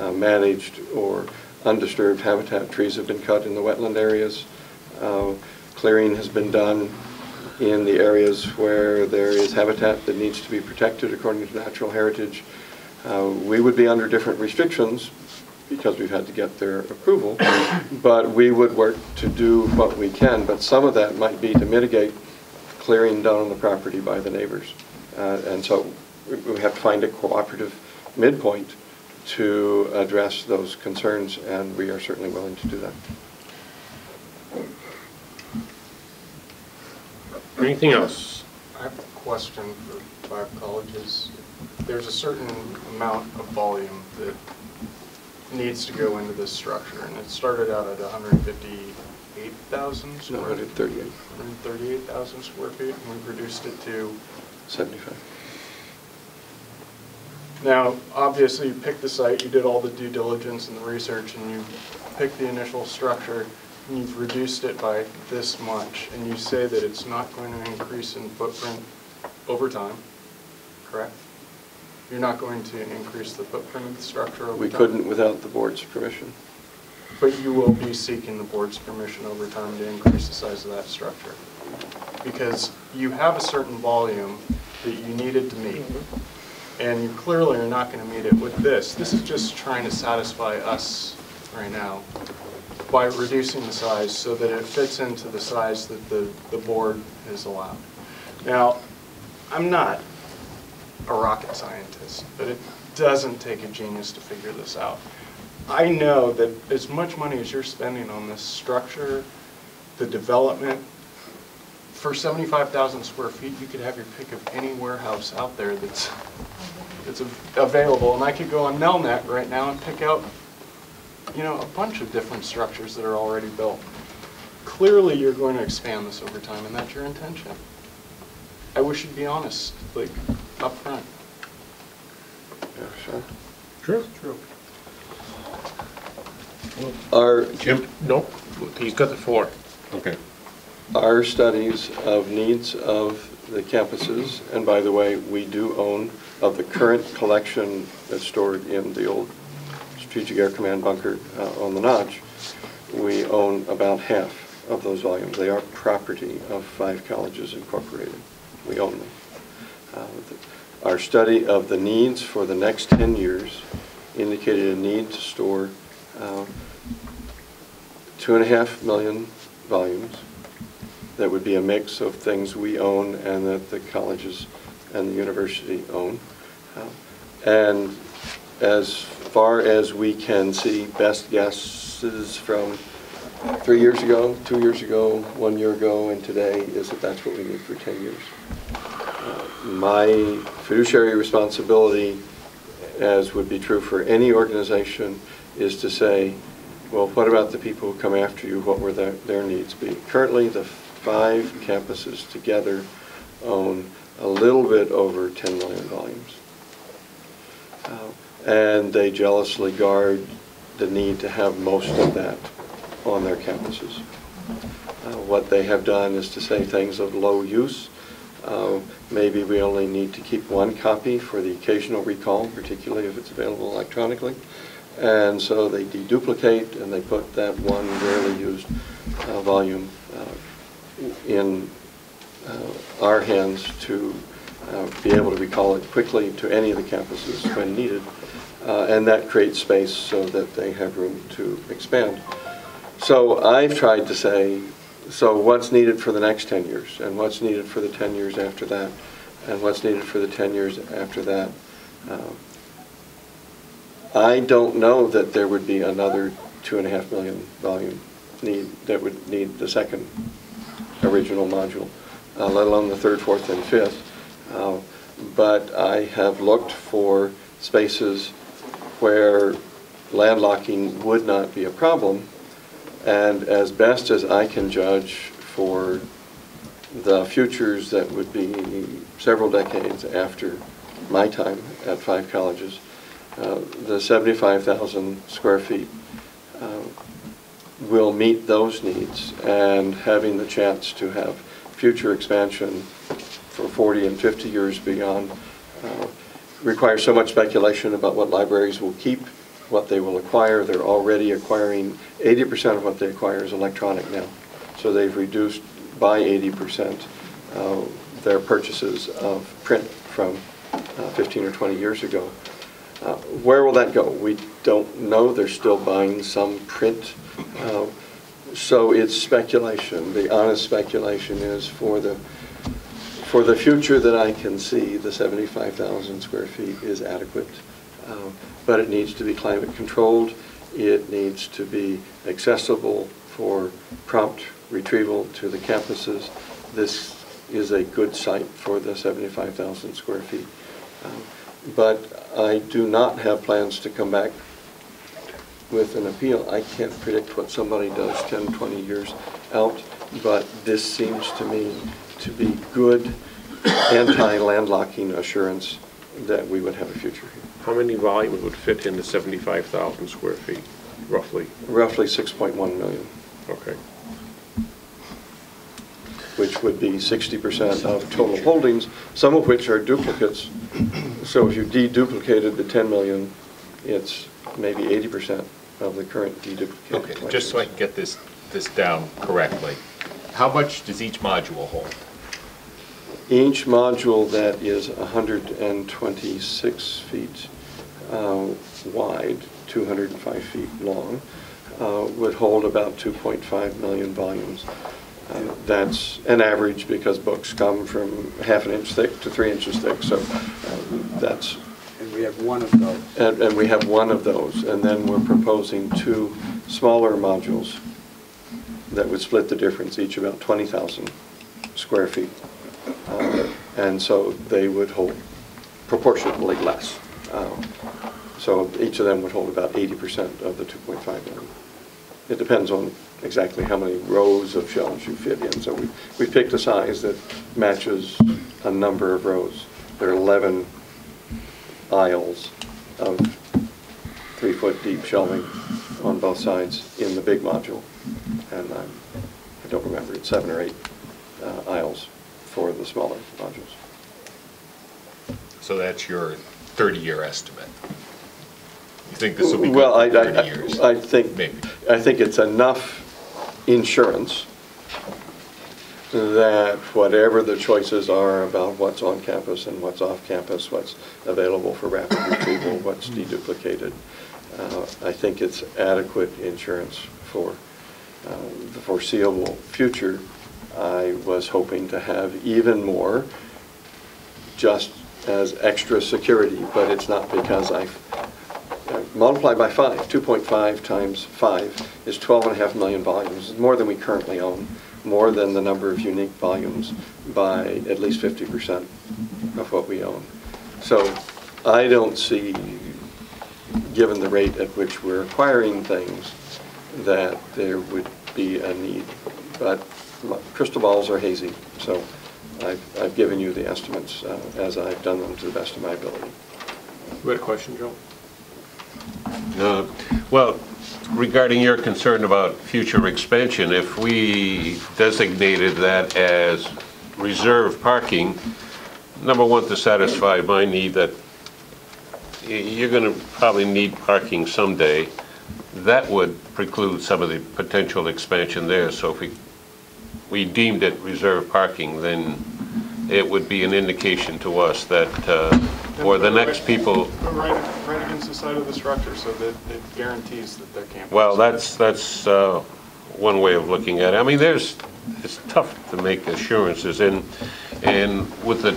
Speaker 7: uh, managed or undisturbed habitat. Trees have been cut in the wetland areas. Uh, Clearing has been done in the areas where there is habitat that needs to be protected according to natural heritage. Uh, We would be under different restrictions because we've had to get their approval, but we would work to do what we can, but some of that might be to mitigate clearing done on the property by the neighbors. Uh, And so we- we have to find a cooperative midpoint to address those concerns, and we are certainly willing to do that.
Speaker 1: Anything else?
Speaker 5: I have a question for five colleges. There's a certain amount of volume that needs to go into this structure, and it started out at 158,000
Speaker 7: No,
Speaker 5: square.
Speaker 7: 138,
Speaker 5: 138,000 square feet, and we've reduced it to
Speaker 7: 75.
Speaker 5: Now, obviously, you picked the site, you did all the due diligence and the research, and you picked the initial structure, and you've reduced it by this much, and you say that it's not going to increase in footprint over time, correct? You're not going to increase the footprint of the structure over time?
Speaker 7: We couldn't without the board's permission.
Speaker 5: But you will be seeking the board's permission over time to increase the size of that structure? Because you have a certain volume that you needed to meet, and you clearly are not going to meet it with this. This is just trying to satisfy us right now by reducing the size so that it fits into the size that the, the board is allowed. Now, I'm not a rocket scientist, but it doesn't take a genius to figure this out. I know that as much money as you're spending on this structure, the development, for 75,000 square feet, you could have your pick of any warehouse out there that's, that's available. And I could go on Nelnet right now and pick out, you know, a bunch of different structures that are already built. Clearly, you're going to expand this over time, and that's your intention. I wish you'd be honest, like, upfront.
Speaker 7: Yeah, sure.
Speaker 1: Sure.
Speaker 5: True.
Speaker 7: Our,
Speaker 1: Jim? Nope, he's got the floor.
Speaker 4: Okay.
Speaker 7: our studies of needs of the campuses, and by the way, we do own, of the current collection that's stored in the old Strategic Air Command bunker uh, on the Notch, we own about half of those volumes. They are property of five colleges incorporated. We own them. Uh, Our study of the needs for the next 10 years indicated a need to store uh, two and a half million volumes. That would be a mix of things we own and that the colleges and the university own. Uh, And as far as we can see, best guesses from three years ago, two years ago, one year ago, and today is that that's what we need for 10 years. Uh, My fiduciary responsibility, as would be true for any organization, is to say, well, what about the people who come after you? What were their, their needs be? Currently, the five campuses together own a little bit over 10 million volumes. Uh, And they jealously guard the need to have most of that on their campuses. Uh, What they have done is to say things of low use. Uh, Maybe we only need to keep one copy for the occasional recall, particularly if it's available electronically. And so they deduplicate and they put that one rarely used uh, volume uh, in uh, our hands to uh, be able to recall it quickly to any of the campuses when needed. Uh, And that creates space so that they have room to expand. So I've tried to say, so what's needed for the next 10 years? And what's needed for the 10 years after that? And what's needed for the 10 years after that? Uh, I don't know that there would be another two and a half million volume need, that would need the second original module. uh, let alone the third, fourth, and fifth. Uh, But I have looked for spaces where landlocking would not be a problem. And as best as I can judge for the futures that would be several decades after my time at five colleges, uh, the 75,000 square feet uh, will meet those needs. And having the chance to have future expansion for 40 and 50 years beyond uh, requires so much speculation about what libraries will keep, what they will acquire. They're already acquiring, 80% of what they acquire is electronic now. So they've reduced by 80% uh, their purchases of print from uh, 15 or 20 years ago. Uh, Where will that go? We don't know. They're still buying some print. Uh, So it's speculation. The honest speculation is for the, for the future that I can see, the 75,000 square feet is adequate. Uh, But it needs to be climate controlled. It needs to be accessible for prompt retrieval to the campuses. This is a good site for the 75,000 square feet. Um, But I do not have plans to come back with an appeal. I can't predict what somebody does 10, 20 years out, but this seems to me to be good anti-landlocking assurance that we would have a future here.
Speaker 4: How many volumes would fit into 75,000 square feet, roughly?
Speaker 7: Roughly 6.1 million,
Speaker 4: Okay.
Speaker 7: which would be 60% of total holdings, some of which are duplicates. So if you deduplicated the 10 million, it's maybe 80% of the current deduplicated
Speaker 8: Okay,
Speaker 7: collections.
Speaker 8: just so I can get this, this down correctly. How much does each module hold?
Speaker 7: Each module that is 126 feet uh, wide, 205 feet long, uh, would hold about 2.5 million volumes. Uh, That's an average because books come from half an inch thick to three inches thick, so uh, that's,
Speaker 2: And we have one of those.
Speaker 7: and and we have one of those, and then we're proposing two smaller modules that would split the difference, each about 20,000 square feet. And so they would hold proportionately less. Um, So each of them would hold about 80% of the 2.5 million. It depends on exactly how many rows of shelves you fit in. So we we picked a size that matches a number of rows. There are 11 aisles of three-foot deep shelving on both sides in the big module. And um, I don't remember, it's seven or eight uh, aisles for the smaller modules.
Speaker 8: So that's your 30-year estimate? You think this will be
Speaker 7: Well, I,
Speaker 8: good for 30 years?
Speaker 7: I, I think,
Speaker 8: Maybe.
Speaker 7: I think it's enough insurance that whatever the choices are about what's on campus and what's off campus, what's available for rapid retrieval, what's deduplicated, uh, I think it's adequate insurance for uh, the foreseeable future. I was hoping to have even more, just as extra security, but it's not because I uh, multiply by five, 2.5 times five is 12 and a half million volumes, more than we currently own, more than the number of unique volumes by at least 50% of what we own. So I don't see, given the rate at which we're acquiring things, that there would be a need. But crystal balls are hazy, so I've, I've given you the estimates uh, as I've done them to the best of my ability.
Speaker 1: You had a question, Joe?
Speaker 4: Uh, Well, regarding your concern about future expansion, if we designated that as reserve parking, number one, to satisfy my need that you're going to probably need parking someday, that would preclude some of the potential expansion there. So if we, we deemed it reserve parking, then it would be an indication to us that, uh, for the next people,
Speaker 5: Right, right against the side of the structure so that it guarantees that there can't be.
Speaker 4: Well, that's, that's uh, one way of looking at it. I mean, there's, it's tough to make assurances, and, and with the,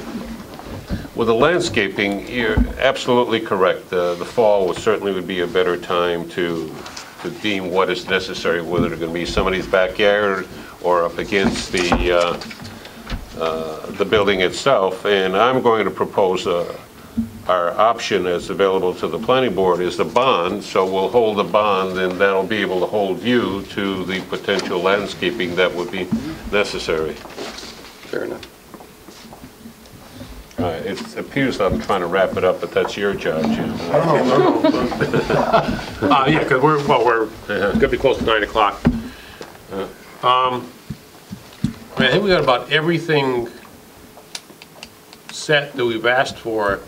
Speaker 4: with the landscaping, you're absolutely correct. Uh, The fall would certainly would be a better time to, to deem what is necessary, whether it's going to be somebody's backyard or up against the, uh, uh, the building itself, and I'm going to propose uh, our option as available to the planning board is the bond, so we'll hold the bond, and that'll be able to hold you to the potential landscaping that would be necessary.
Speaker 7: Fair enough.
Speaker 4: Uh, It appears I'm trying to wrap it up, but that's your job, Jim.
Speaker 1: Uh, yeah, because we're, well, we're, gonna be close to nine o'clock. Um, I mean, I think we got about everything set that we've asked for,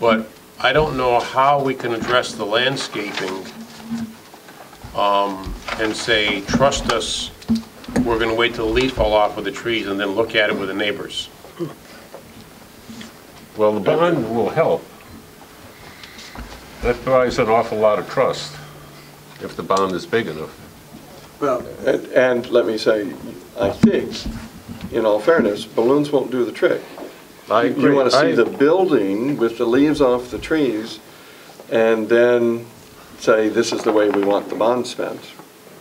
Speaker 1: but I don't know how we can address the landscaping, um, and say, trust us, we're gonna wait till the leaves fall off of the trees and then look at it with the neighbors.
Speaker 4: Well, the bond will help. That buys an awful lot of trust, if the bond is big enough.
Speaker 2: Well,
Speaker 7: And, and let me say, I think, in all fairness, balloons won't do the trick.
Speaker 4: I
Speaker 7: You-
Speaker 4: agree.
Speaker 7: You want to see
Speaker 4: I-
Speaker 7: the building with the leaves off the trees, and then say, this is the way we want the bond spent.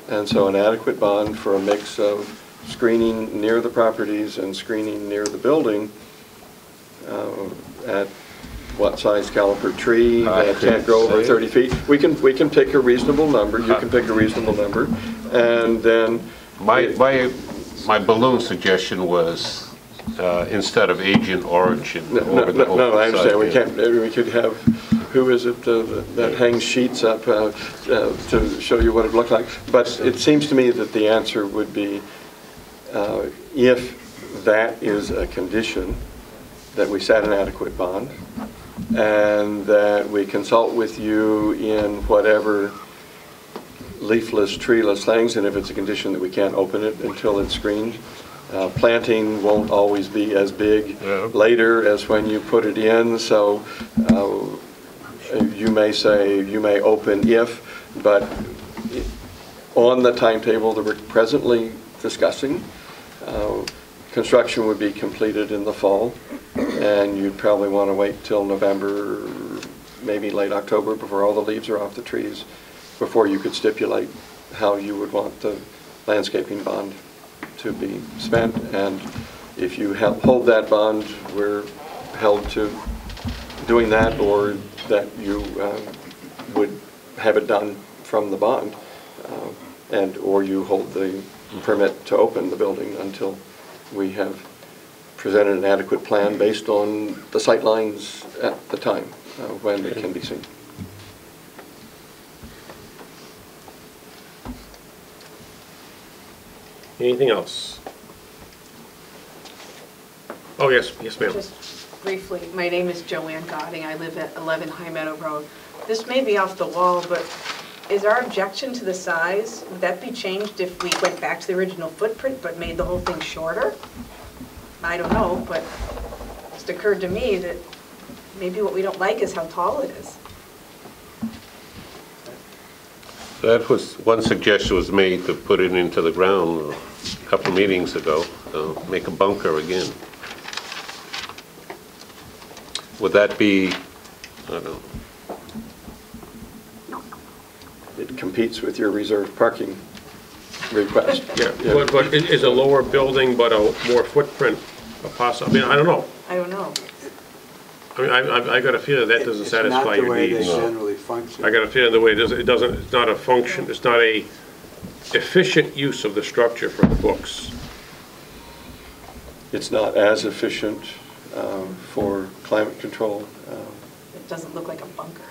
Speaker 7: And so an adequate bond for a mix of screening near the properties and screening near the building uh, at what size caliper tree,
Speaker 4: I
Speaker 7: that can't grow over 30 feet. We can, we can pick a reasonable number, you can pick a reasonable number, and then
Speaker 4: My, my, my balloon suggestion was, uh, instead of Agent Orange and
Speaker 7: No, no,
Speaker 4: the
Speaker 7: no, no, I understand, we can't, maybe we could have, who is it uh, that hangs sheets up uh, uh, to show you what it looked like? But it seems to me that the answer would be, uh, if that is a condition, that we set an adequate bond, and that we consult with you in whatever leafless, treeless things, and if it's a condition that we can't open it until it's screened. Uh, Planting won't always be as big
Speaker 4: Yeah.
Speaker 7: later as when you put it in, so uh, you may say, you may open if, but on the timetable that we're presently discussing, uh, construction would be completed in the fall, and you'd probably want to wait till November, maybe late October, before all the leaves are off the trees, before you could stipulate how you would want the landscaping bond to be spent. And if you hold that bond, we're held to doing that, or that you um, would have it done from the bond, uh, and, or you hold the permit to open the building until we have presented an adequate plan based on the sight lines at the time uh, when it can be seen.
Speaker 1: Anything else? Oh, yes, yes, ma'am.
Speaker 16: Just briefly, my name is Joanne Godding, I live at 11 High Meadow Road. This may be off the wall, but is our objection to the size, would that be changed if we went back to the original footprint but made the whole thing shorter? I don't know, but it just occurred to me that maybe what we don't like is how tall it is.
Speaker 4: That was, one suggestion was made to put it into the ground a couple meetings ago, uh, make a bunker again. Would that be, I don't know,
Speaker 7: It competes with your reserved parking request.
Speaker 1: Yeah, but, but i- is a lower building but a more footprint a possi, I mean, I don't know.
Speaker 16: I don't know.
Speaker 1: I mean, I, I- I got a feeling that doesn't
Speaker 2: it's not
Speaker 1: satisfy
Speaker 2: the
Speaker 1: your
Speaker 2: way they
Speaker 1: needs.
Speaker 2: generally function.
Speaker 1: I got a feeling the way it doesn't, it doesn't, it's not a function, it's not a efficient use of the structure for the books.
Speaker 7: It's not as efficient um, for climate control. um,
Speaker 16: It doesn't look like a bunker.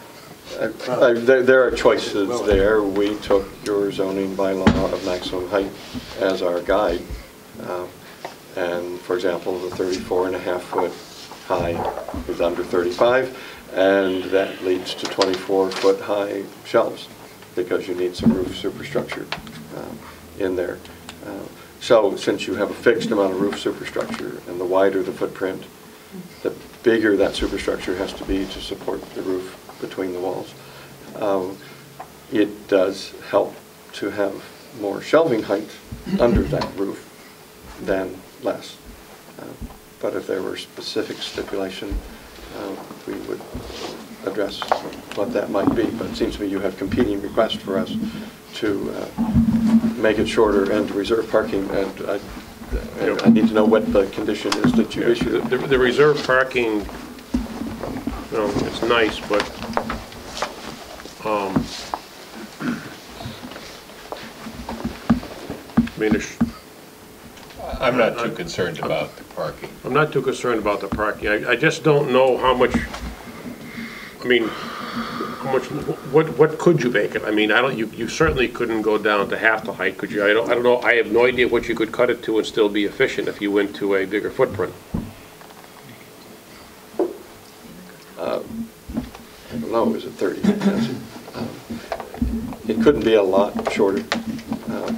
Speaker 7: I- I- There there are choices there. We took your zoning bylaw of maximum height as our guide. Uh, And, for example, the 34 and a half foot high is under 35, and that leads to 24 foot high shelves, because you need some roof superstructure um, in there. Uh, So since you have a fixed amount of roof superstructure, and the wider the footprint, the bigger that superstructure has to be to support the roof between the walls. Um, It does help to have more shelving height under that roof than less. Uh, But if there were specific stipulation, uh, we would address what that might be. But it seems to me you have competing requests for us to uh, make it shorter and to reserve parking. And I and I need to know what the condition is that you issued.
Speaker 1: The the reserved parking, you know, it's nice, but, um, I mean, there's,
Speaker 8: I'm not too concerned about the parking.
Speaker 1: I'm not too concerned about the parking. I, I just don't know how much, I mean, how much, what, what could you make it? I mean, I don't, you, you certainly couldn't go down to half the height, could you? I don't, I don't know, I have no idea what you could cut it to and still be efficient if you went to a bigger footprint.
Speaker 7: I don't know, is it 30? Yes. Um, It couldn't be a lot shorter. uh,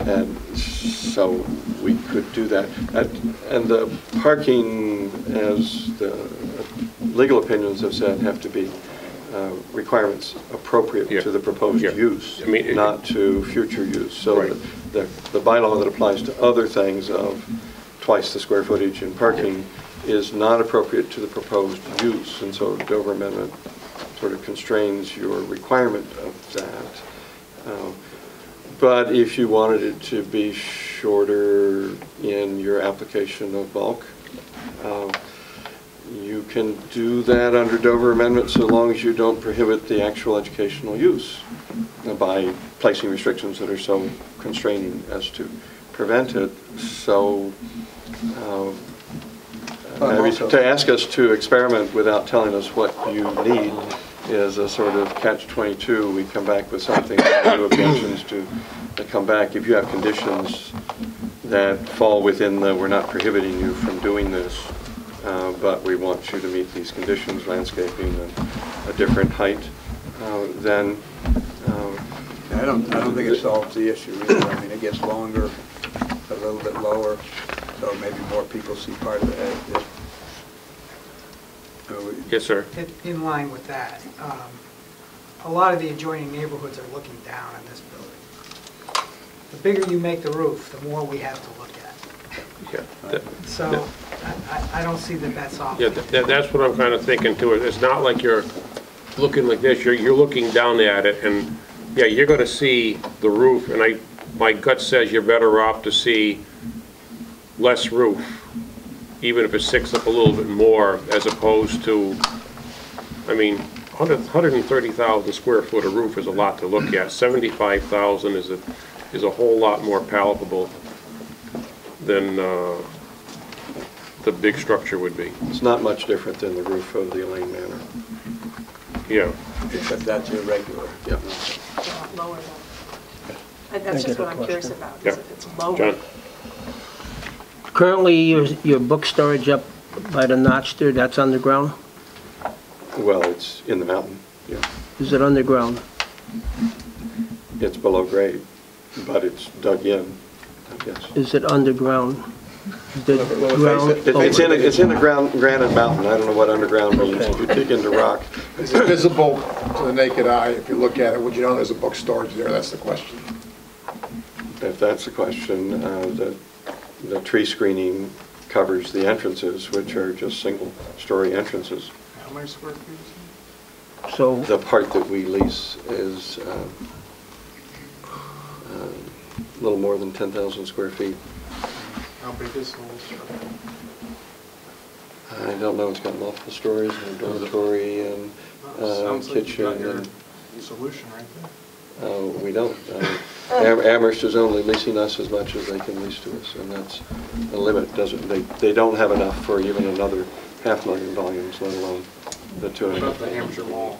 Speaker 7: And so we could do that. And- And the parking, as the legal opinions have said, have to be uh, requirements appropriate to the proposed
Speaker 1: Yeah.
Speaker 7: use,
Speaker 1: I mean,
Speaker 7: not to future use. So
Speaker 1: Right.
Speaker 7: the the bylaw that applies to other things of twice the square footage in parking is not appropriate to the proposed use. And so Dover Amendment sort of constrains your requirement of that. Um, But if you wanted it to be shorter in your application of bulk, um, you can do that under Dover Amendment so long as you don't prohibit the actual educational use by placing restrictions that are so constraining as to prevent it. So uh, mean,
Speaker 9: also-
Speaker 7: to ask us to experiment without telling us what you need is a sort of catch-22. We come back with something, new objections to, to come back. If you have conditions that fall within the, we're not prohibiting you from doing this, uh, but we want you to meet these conditions, landscaping, a- a different height, uh, then uh,
Speaker 2: I don't, I don't think it solves the issue either. I mean, it gets longer, a little bit lower, so maybe more people see part of it. it- uh, we-
Speaker 1: Yes, sir.
Speaker 13: In- In line with that, um, a lot of the adjoining neighborhoods are looking down on this building. The bigger you make the roof, the more we have to look at.
Speaker 1: Yeah. That-
Speaker 13: So I- I I don't see that that's off.
Speaker 1: Yeah, that, that's what I'm kind of thinking too. It it's not like you're looking like this, you're, you're looking down at it and, yeah, you're gonna see the roof and I, my gut says you're better off to see less roof, even if it sticks up a little bit more as opposed to, I mean, 100 130,000 square foot of roof is a lot to look at. 75,000 is a, is a whole lot more palatable than, uh, the big structure would be.
Speaker 7: it's not much different than the roof of the Elaine Manor.
Speaker 1: Yeah.
Speaker 2: Except that's irregular.
Speaker 7: Yeah.
Speaker 16: Lower than. And That's just what I'm curious about, is if it's lower.
Speaker 1: John?
Speaker 6: Currently, your, your book storage up by the notch there, that's underground?
Speaker 7: Well, it's in the mountain, yeah.
Speaker 6: Is it underground?
Speaker 7: It's below grade, but it's dug in, I guess.
Speaker 6: Is it underground? Is the ground
Speaker 7: It- It's in, a- it's in a ground, granite mountain, I don't know what underground means, if you dig into rock.
Speaker 3: Is it visible to the naked eye? If you look at it, would you know there's a book storage there? That's the question.
Speaker 7: If that's the question, uh, the, the tree screening covers the entrances, which are just single-story entrances.
Speaker 5: How many square feet is?
Speaker 6: So,
Speaker 7: The part that we lease is um, uh, a little more than 10,000 square feet.
Speaker 5: How big is the whole structure?
Speaker 7: I don't know, it's got multiple stories, and a dormitory, and uh,
Speaker 5: Sounds like you've got
Speaker 7: kitchen,
Speaker 5: your
Speaker 7: and
Speaker 5: solution right there.
Speaker 7: Uh, We don't. Uh, Am- Amherst is only leasing us as much as they can lease to us, and that's a limit, doesn't, they, they don't have enough for even another half million volumes, let alone the two
Speaker 5: What
Speaker 7: and a
Speaker 5: about
Speaker 7: half.
Speaker 5: the Hampshire Mall?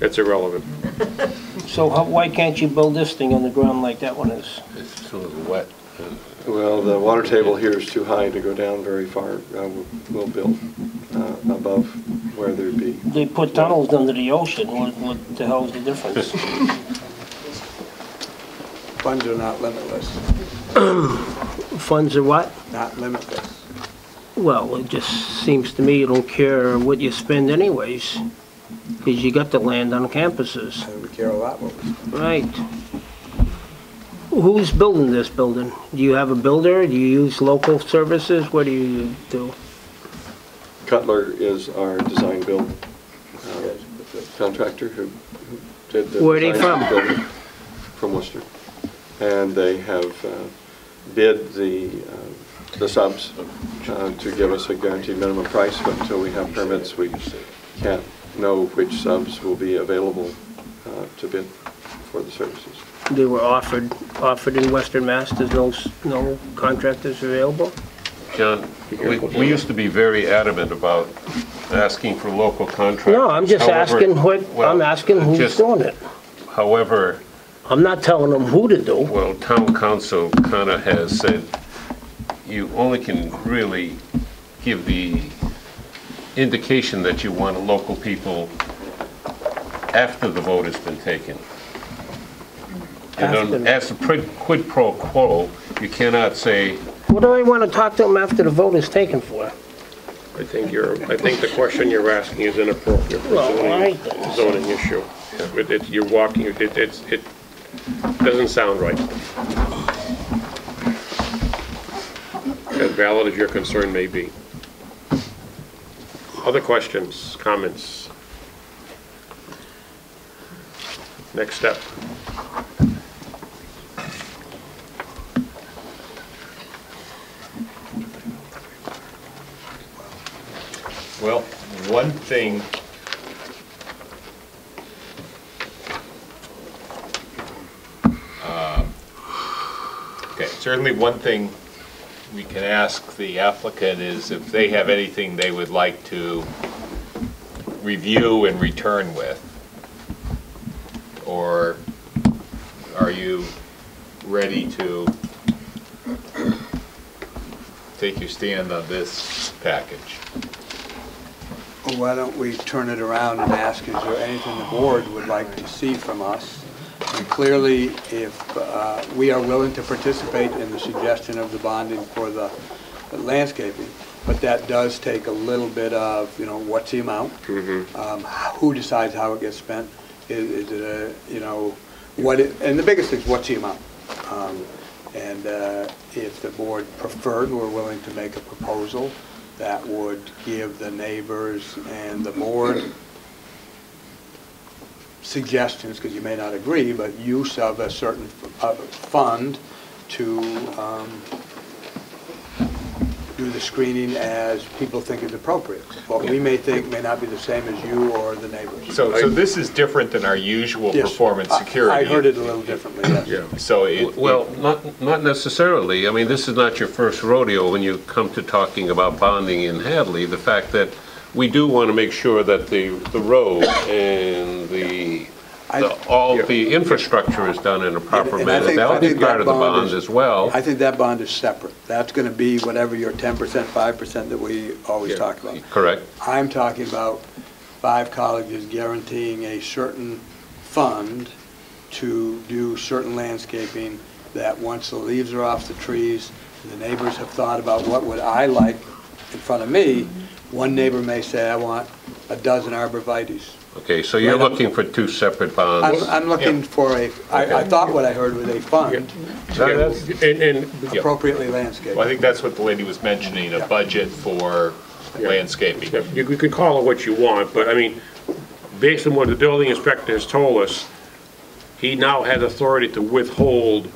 Speaker 1: It's irrelevant.
Speaker 6: so how- why can't you build this thing on the ground like that one is?
Speaker 4: It's sort of wet.
Speaker 7: Well, the water table here is too high to go down very far. Uh, We'll we'll build uh, above where there'd be.
Speaker 6: They put tunnels under the ocean, what, what the hell's the difference?
Speaker 2: Funds are not limitless,
Speaker 6: Funds are what?
Speaker 2: not limitless.
Speaker 6: Well, it just seems to me you don't care what you spend anyways, because you got the land on campuses.
Speaker 2: And we care a lot what we.
Speaker 6: Right. Who's building this building? Do you have a builder? Do you use local services? What do you do?
Speaker 7: Cutler is our design build uh, contractor who who did the.
Speaker 6: Where are they from?
Speaker 7: building. From Worcester. and they have uh, bid the, uh, the subs uh, to give us a guaranteed minimum price, but until we have permits, we can't know which subs will be available uh, to bid for the services.
Speaker 6: They were offered, offered in Western Mass, there's no, no contractors available?
Speaker 4: John, we we used to be very adamant about asking for local contractors.
Speaker 6: No, I'm just
Speaker 4: However-
Speaker 6: asking what, I'm asking who's
Speaker 4: just-
Speaker 6: doing it.
Speaker 4: However,
Speaker 6: I'm not telling them who to do.
Speaker 4: well, town counsel kind of has said you only can really give the indication that you want local people after the vote has been taken. And then
Speaker 6: After.
Speaker 4: as a quid quid pro quo, you cannot say,
Speaker 6: What do I want to talk to them after the vote is taken for?
Speaker 1: I think you're, I think the question you're asking is inappropriate for
Speaker 6: Well,
Speaker 1: zoning,
Speaker 6: right then.
Speaker 1: zoning issue. It, it- you're walking, it, it's, it doesn't sound right. As valid as your concern may be. Other questions, comments? Next step.
Speaker 8: Well, one thing. um, Okay, certainly one thing we can ask the applicant is if they have anything they would like to review and return with. Or are you ready to take your stand on this package?
Speaker 2: Well, Why don't we turn it around and ask, is there anything the board would like to see from us? And clearly, if uh, we are willing to participate in the suggestion of the bonding for the landscaping, but that does take a little bit of, you know, what's the amount? Um, Who decides how it gets spent? Is is it a, you know, what, it- and the biggest thing is what's the amount? Um, And uh, if the board preferred, we're willing to make a proposal that would give the neighbors and the board suggestions, because you may not agree, but use of a certain uh, fund to um, do the screening as people think is appropriate. What we may think may not be the same as you or the neighbors.
Speaker 8: So, so this is different than our usual
Speaker 2: Yes.
Speaker 8: performance
Speaker 2: I-
Speaker 8: security.
Speaker 2: I heard it a little differently, yes.
Speaker 1: Yeah.
Speaker 8: So it.
Speaker 4: Well, not, not necessarily. I mean, this is not your first rodeo when you come to talking about bonding in Hadley. The fact that we do want to make sure that the, the road and the, the- all the infrastructure is done in a proper
Speaker 2: And I
Speaker 4: manner.
Speaker 2: think- I
Speaker 4: That'll be
Speaker 2: think that
Speaker 4: part of the
Speaker 2: bond
Speaker 4: bond
Speaker 2: is-
Speaker 4: as well.
Speaker 2: I think that bond is separate. That's going to be whatever your 10%, 5% that we always talk about.
Speaker 4: Correct?
Speaker 2: I'm talking about five colleges guaranteeing a certain fund to do certain landscaping, that once the leaves are off the trees, the neighbors have thought about what would I like in front of me, one neighbor may say, I want a dozen arborvitae's.
Speaker 4: Okay, so you're
Speaker 2: Right up-
Speaker 4: looking for two separate
Speaker 2: I'm,
Speaker 4: bonds.
Speaker 2: I'm looking for a, I, I thought what I heard was a fund
Speaker 1: And, and
Speaker 2: appropriately landscaped.
Speaker 8: Well, I think that's what the lady was mentioning, a budget for landscaping.
Speaker 1: Yeah, You you can call it what you want, but I mean, based on what the building inspector has told us, he now has authority to withhold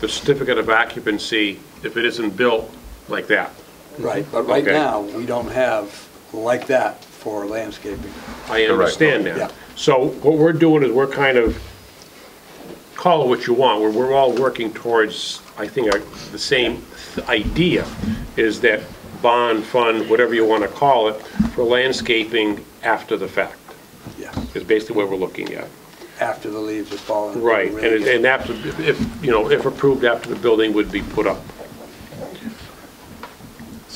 Speaker 1: the certificate of occupancy if it isn't built like that. Mm-hmm.
Speaker 2: Right, but right
Speaker 1: Okay.
Speaker 2: now, we don't have like that for landscaping.
Speaker 1: I understand
Speaker 2: Yeah.
Speaker 1: that. So what we're doing is we're kind of, call it what you want, we're, we're all working towards, I think, the same idea, is that bond fund, whatever you want to call it, for landscaping after the fact,
Speaker 2: Yes,
Speaker 1: is basically what we're looking at.
Speaker 2: after the leaves have fallen.
Speaker 1: Right, and, it- and after, if, you know, if approved, after the building would be put up.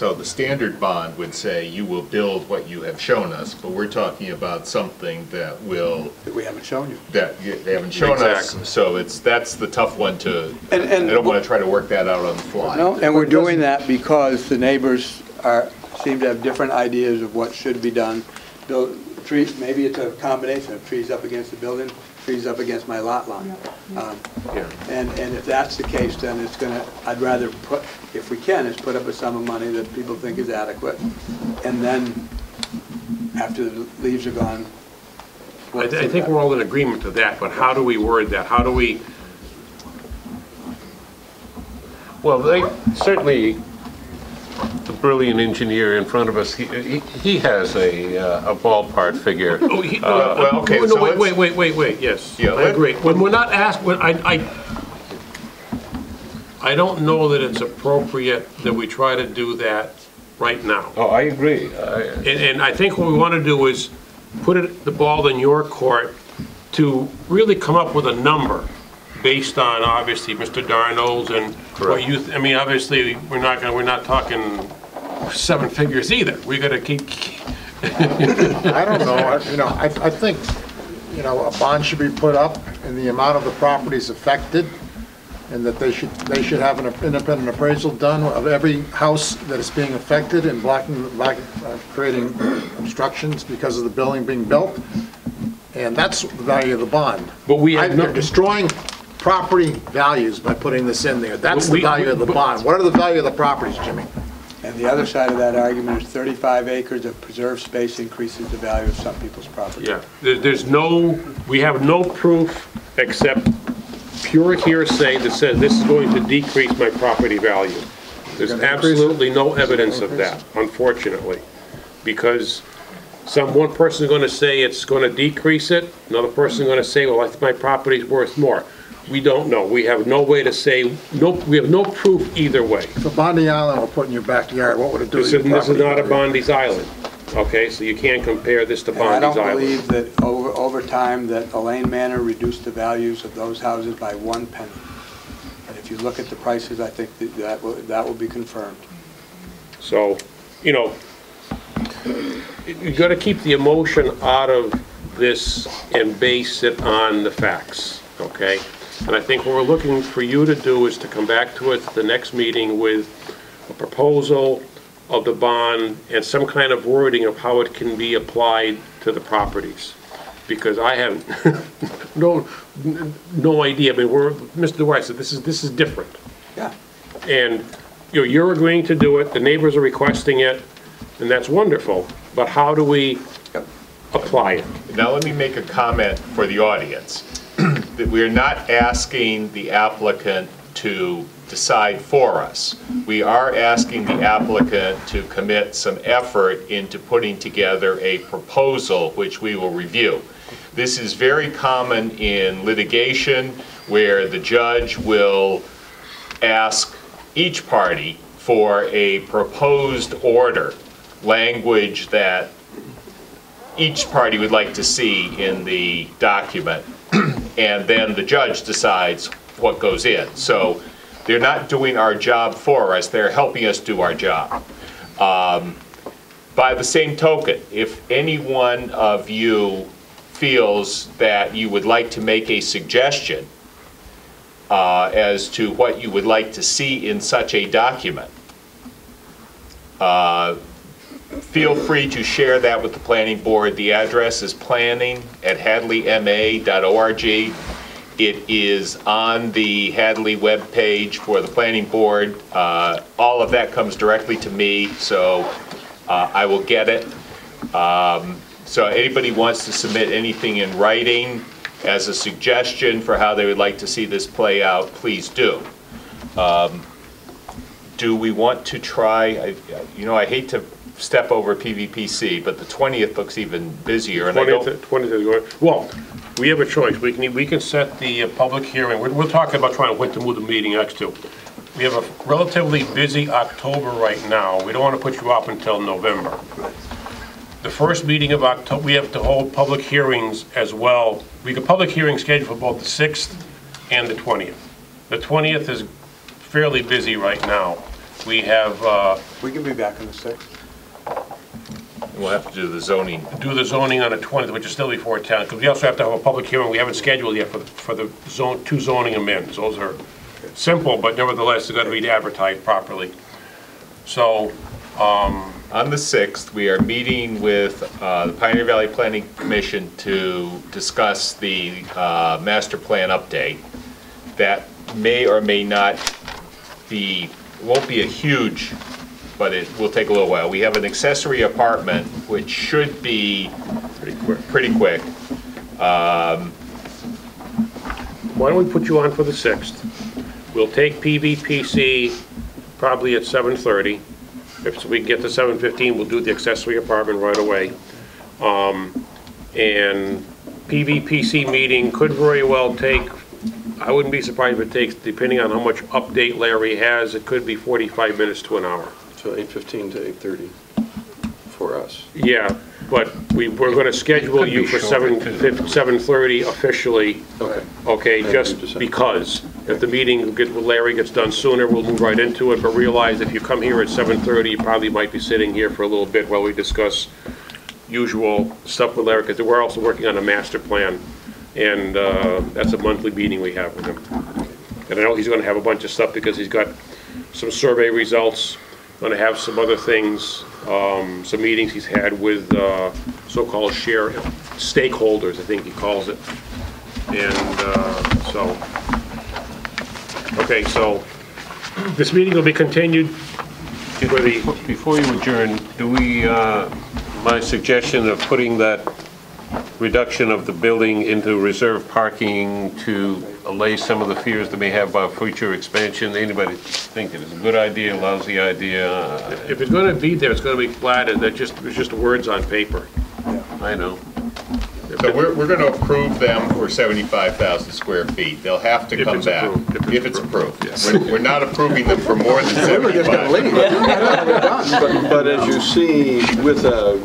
Speaker 8: So the standard bond would say you will build what you have shown us, but we're talking about something that will,
Speaker 2: That we haven't shown you.
Speaker 8: that you- they haven't shown us.
Speaker 1: Exactly.
Speaker 8: So it's, that's the tough one to, I
Speaker 2: And- and-
Speaker 8: don't want to try to work that out on the fly.
Speaker 2: No, and we're doing that because the neighbors are, seem to have different ideas of what should be done. Build, trees, maybe it's a combination of trees up against the building, trees up against my lot line. Um,
Speaker 1: Yeah.
Speaker 2: And, and if that's the case, then it's gonna, I'd rather put, if we can, is put up a sum of money that people think is adequate. And then, after the leaves are gone.
Speaker 1: I, I think we're all in agreement to that, but how do we word that? How do we,
Speaker 4: Well, they, certainly, the brilliant engineer in front of us, he, he he has a uh, a ballpark figure.
Speaker 1: Oh, he-
Speaker 4: Uh,
Speaker 8: well, okay,
Speaker 1: no,
Speaker 8: so
Speaker 1: wait, wait, wait, wait, wait, yes,
Speaker 8: Yeah,
Speaker 1: I
Speaker 8: let-
Speaker 1: agree. When we're not asked, when I, I, I don't know that it's appropriate that we try to do that right now.
Speaker 4: Oh, I agree. I-
Speaker 1: And, and I think what we want to do is put it, the ball in your court to really come up with a number based on, obviously, Mr. Darnold's and what you, th- I mean, obviously, we're not gonna, we're not talking seven figures either. We gotta keep,
Speaker 3: I don't know, I- you know, I, I think, you know, a bond should be put up in the amount of the properties affected, and that they should, they should have an independent appraisal done of every house that is being affected and blocking, blocking, uh, creating obstructions because of the building being built, and that's the value of the bond.
Speaker 1: But we have
Speaker 3: I-
Speaker 1: no-
Speaker 3: They're destroying property values by putting this in there, that's
Speaker 1: But
Speaker 3: the
Speaker 1: we-
Speaker 3: value of the
Speaker 1: but-
Speaker 3: bond. What are the value of the properties, Jimmy?
Speaker 2: And the other side of that argument is 35 acres of preserved space increases the value of some people's property.
Speaker 1: yeah. There, there's no, we have no proof except pure hearsay that says this is going to decrease my property value. There's
Speaker 3: Gonna increase it?
Speaker 1: absolutely no evidence of that, unfortunately. Because some, one person is gonna say it's gonna decrease it, another person is gonna say, well, I think my property's worth more. We don't know. We have no way to say, no, we have no proof either way.
Speaker 3: If a Bondi Island were put in your backyard, what would it do to
Speaker 1: This
Speaker 3: your
Speaker 1: is, this is
Speaker 3: property
Speaker 1: not a
Speaker 3: value?
Speaker 1: Bondi's Island, okay? So you can't compare this to
Speaker 2: And I
Speaker 1: Bondi's
Speaker 2: don't
Speaker 1: Island.
Speaker 2: believe that over, over time, that Elaine Manor reduced the values of those houses by one penny. And if you look at the prices, I think that that will, that will be confirmed.
Speaker 1: So, you know, you gotta keep the emotion out of this and base it on the facts, okay? And I think what we're looking for you to do is to come back to us at the next meeting with a proposal of the bond and some kind of wording of how it can be applied to the properties. Because I have no, no idea, I mean, we're, Mr. Dwyer said, this is, this is different.
Speaker 2: Yeah.
Speaker 1: And, you know, you're agreeing to do it, the neighbors are requesting it, and that's wonderful, but how do we apply it?
Speaker 8: Now, let me make a comment for the audience, that we're not asking the applicant to decide for us. We are asking the applicant to commit some effort into putting together a proposal which we will review. This is very common in litigation where the judge will ask each party for a proposed order, language that each party would like to see in the document, and then the judge decides what goes in. So they're not doing our job for us, they're helping us do our job. Um, By the same token, if any one of you feels that you would like to make a suggestion uh, as to what you would like to see in such a document, uh, feel free to share that with the planning board. The address is planning at hadleyma.org. It is on the Hadley webpage for the planning board. Uh, All of that comes directly to me, so uh, I will get it. Um, So anybody wants to submit anything in writing as a suggestion for how they would like to see this play out, please do. Um, Do we want to try, I- you know, I hate to step over PVPC, but the 20th looks even busier, and I don't...
Speaker 1: 20th, 20th well, we have a choice, we can, we can set the uh, public hearing, we're, we're talking about trying to wait to move the meeting next to. We have a relatively busy October right now, we don't want to put you off until November. The first meeting of October, we have to hold public hearings as well. We have a public hearing scheduled for both the 6th and the 20th. The 20th is fairly busy right now. We have, uh,
Speaker 2: We can be back on the 6th.
Speaker 8: We'll have to do the zoning.
Speaker 1: do the zoning on the 20th, which is still before 10, because we also have to have a public hearing, we haven't scheduled yet for, the- for the zone, two zoning amendments. Those are simple, but nevertheless, they're gonna be advertised properly. So,
Speaker 8: On the 6th, we are meeting with uh, the Pioneer Valley Planning Commission to discuss the uh, master plan update. That may or may not be, won't be a huge, but it will take a little while. We have an accessory apartment, which should be pretty quick. Pretty quick.
Speaker 1: why don't we put you on for the 6th? We'll take PVPC probably at 7:30. If we can get to 7:15, we'll do the accessory apartment right away. Um, And PVPC meeting could very well take, I wouldn't be surprised if it takes, depending on how much update Larry has, it could be 45 minutes to an hour.
Speaker 7: So 8:15 to 8:30 for us.
Speaker 1: Yeah, but we, we're gonna schedule you for seven, fif- 7:30 officially,
Speaker 7: Okay.
Speaker 1: okay,
Speaker 7: Thank
Speaker 1: just
Speaker 7: you,
Speaker 1: because. If the meeting get, with Larry gets done sooner, we'll move right into it, but realize if you come here at 7:30, you probably might be sitting here for a little bit while we discuss usual stuff with Larry, because we're also working on a master plan, and, uh, that's a monthly meeting we have with him. And I know he's gonna have a bunch of stuff because he's got some survey results, gonna have some other things, um, some meetings he's had with, uh, so-called share stakeholders, I think he calls it. And, uh, so, okay, so this meeting will be continued
Speaker 4: Before you adjourn, do we, uh, my suggestion of putting that reduction of the building into reserve parking to allay some of the fears that may have about future expansion, anybody think it is a good idea, lousy idea?
Speaker 1: if it's gonna be there, it's gonna be platted, that just, it's just words on paper.
Speaker 4: I know.
Speaker 8: So we're, we're gonna approve them for 75,000 square feet. They'll have to
Speaker 1: If
Speaker 8: come
Speaker 1: it's
Speaker 8: back.
Speaker 1: approved,
Speaker 8: If it's approved. We're we're not approving them for more than
Speaker 2: We were just gonna
Speaker 8: 75.
Speaker 2: leave.
Speaker 7: But but as you see, with a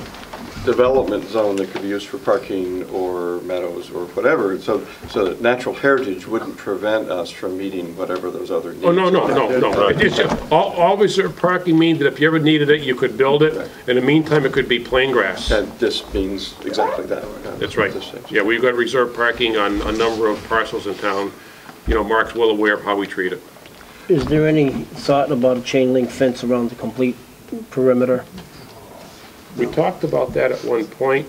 Speaker 7: development zone that could be used for parking or meadows or whatever, so, so that natural heritage wouldn't prevent us from meeting whatever those other oh, needs
Speaker 1: Oh, no, no,
Speaker 7: are.
Speaker 1: no, no. It's just- All, all reserved parking means that if you ever needed it, you could build it. In the meantime, it could be plain grass.
Speaker 7: And this means exactly that.
Speaker 1: That's right. Yeah, we've got reserved parking on a number of parcels in town. You know, Mark's well aware of how we treat it.
Speaker 6: Is there any thought about a chain link fence around the complete perimeter?
Speaker 1: We talked about that at one point.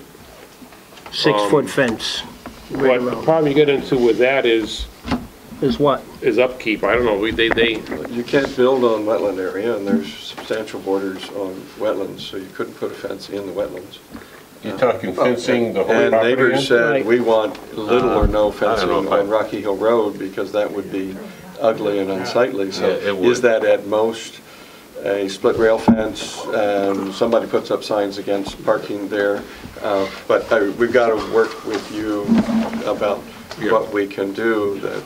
Speaker 6: Six-foot um, fence
Speaker 1: What the problem you get into with that is,
Speaker 6: Is what?
Speaker 1: is upkeep. I don't know, we, they, they,
Speaker 7: You can't build on wetland area, and there's substantial borders on wetlands, so you couldn't put a fence in the wetlands.
Speaker 4: You're talking fencing the whole
Speaker 7: And
Speaker 4: property in?
Speaker 7: neighbors said,
Speaker 6: Right.
Speaker 7: we want little or no uh, fencing
Speaker 4: know if I-
Speaker 7: on Rocky Hill Road, because that would be ugly and unsightly. So
Speaker 4: Yeah, it would.
Speaker 7: is that at most a split rail fence, and somebody puts up signs against parking there? Uh, But uh, we've got to work with you about what we can do, that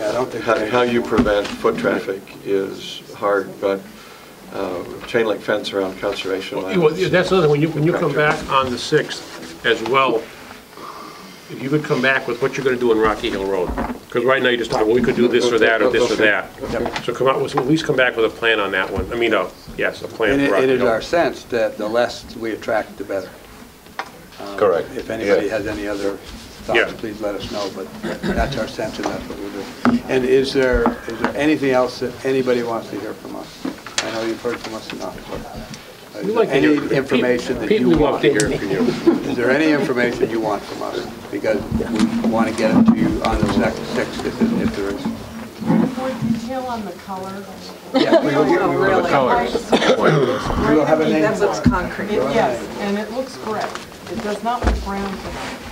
Speaker 2: Yeah, I don't think.
Speaker 7: how how you prevent foot traffic is hard, but uh, chain link fence around conservation
Speaker 1: Well,
Speaker 7: lands.
Speaker 1: that's the other, when you, when you come back on the 6th as well, if you could come back with what you're gonna do in Rocky Hill Road. Because right now you're just talking, well, we could do this or that, or this or that. So come out with, at least come back with a plan on that one. I mean, uh, yes, a plan
Speaker 2: And it
Speaker 1: Rocky
Speaker 2: it is
Speaker 1: Hill.
Speaker 2: our sense that the less we attract, the better. Um,
Speaker 4: Correct.
Speaker 2: If anybody
Speaker 4: Yeah.
Speaker 2: has any other
Speaker 1: Yeah.
Speaker 2: thoughts, please let us know, but that's our sense and that's what we'll do. And is there, is there anything else that anybody wants to hear from us? I know you've heard from us enough, but is
Speaker 1: We
Speaker 2: there
Speaker 1: like
Speaker 2: any
Speaker 1: hear-
Speaker 2: information that you want?
Speaker 1: to hear from you.
Speaker 2: Is there any information you want from us? Because we want to get it to you on the sec- sixth if if there is.
Speaker 12: More detail on the color.
Speaker 2: Yeah, we will, we
Speaker 16: Oh,
Speaker 2: will-
Speaker 16: really?
Speaker 2: we will have a name
Speaker 16: That looks concrete.
Speaker 12: It- Yes, and it looks gray. It does not look brown to me,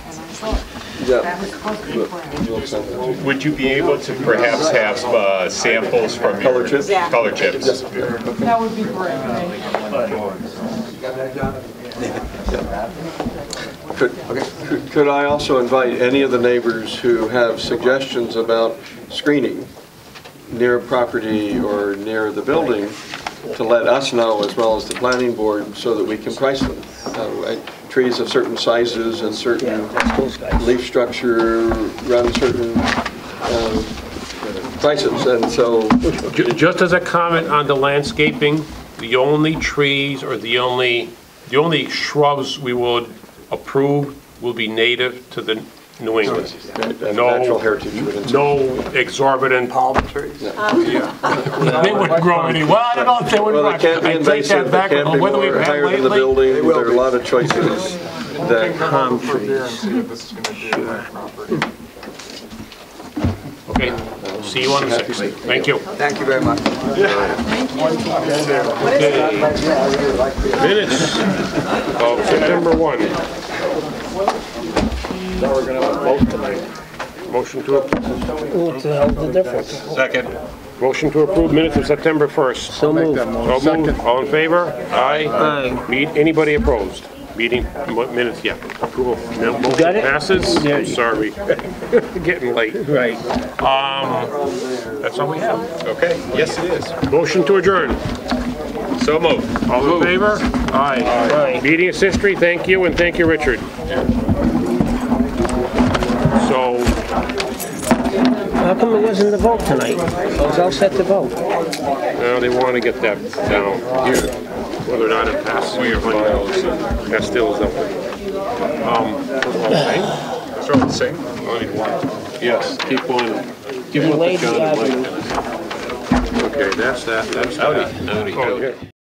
Speaker 12: and I thought
Speaker 7: Yeah.
Speaker 12: it was supposed to be brown.
Speaker 7: We'll send it to you.
Speaker 8: Would you be able to perhaps have uh, samples from your...
Speaker 7: Color chips?
Speaker 16: Yeah.
Speaker 8: Color chips.
Speaker 12: That would be great, thank you.
Speaker 2: Got?
Speaker 7: Could, could- could I also invite any of the neighbors who have suggestions about screening near property or near the building to let us know as well as the planning board so that we can price them? Uh, I- Trees of certain sizes and certain
Speaker 6: That's
Speaker 7: leaf structure run certain uh, prices, and so
Speaker 1: Ju- Just as a comment on the landscaping, the only trees or the only, the only shrubs we would approve will be native to the New England.
Speaker 7: and
Speaker 1: No.
Speaker 7: natural heritage would.
Speaker 1: No exorbitant,
Speaker 2: Palm trees? Oh.
Speaker 1: they wouldn't grow any, well, I don't know if they would
Speaker 7: Well,
Speaker 1: grow.
Speaker 7: they can't be
Speaker 1: I take
Speaker 7: invasive,
Speaker 1: that
Speaker 7: they
Speaker 1: back,
Speaker 7: can't be
Speaker 1: whether we've
Speaker 7: more
Speaker 1: had
Speaker 7: higher than the
Speaker 1: lately.
Speaker 7: building, there are a lot of choices that
Speaker 6: Palm trees.
Speaker 5: See what this is gonna do to that property.
Speaker 1: Okay, see you on the 6th. Thank you.
Speaker 2: Thank you very much.
Speaker 1: Minutes of September 1. Now we're gonna have a vote tonight. Motion to approve.
Speaker 6: What the hell's the difference?
Speaker 4: Second.
Speaker 1: Motion to approve minutes of September 1st.
Speaker 6: So
Speaker 3: Make
Speaker 6: moved.
Speaker 1: So moved. All in favor? Aye.
Speaker 6: Aye.
Speaker 1: Meet, anybody opposed? Meeting minutes, yeah. Approval. No, Motion
Speaker 6: got it?
Speaker 1: passes.
Speaker 6: Yeah.
Speaker 1: I'm sorry. Getting late.
Speaker 6: Right.
Speaker 1: Um, That's all we have.
Speaker 8: Okay, yes, it is.
Speaker 1: Motion to adjourn.
Speaker 8: So moved.
Speaker 1: All in favor? Aye.
Speaker 6: Aye.
Speaker 1: Meeting is history, thank you, and thank you, Richard. So,
Speaker 6: How come it wasn't the vote tonight? I was all set to vote.
Speaker 1: now they want to get that down here, whether or not it passes. Your files. That still is up there. Um,
Speaker 8: That's all the same.
Speaker 4: Yes, keep one, give one to
Speaker 6: Lady
Speaker 4: John and
Speaker 6: Avenue.
Speaker 4: Mike.
Speaker 1: okay, that's that, that's that.
Speaker 4: Howdy, howdy,
Speaker 1: Oh,
Speaker 4: howdy.
Speaker 1: yeah.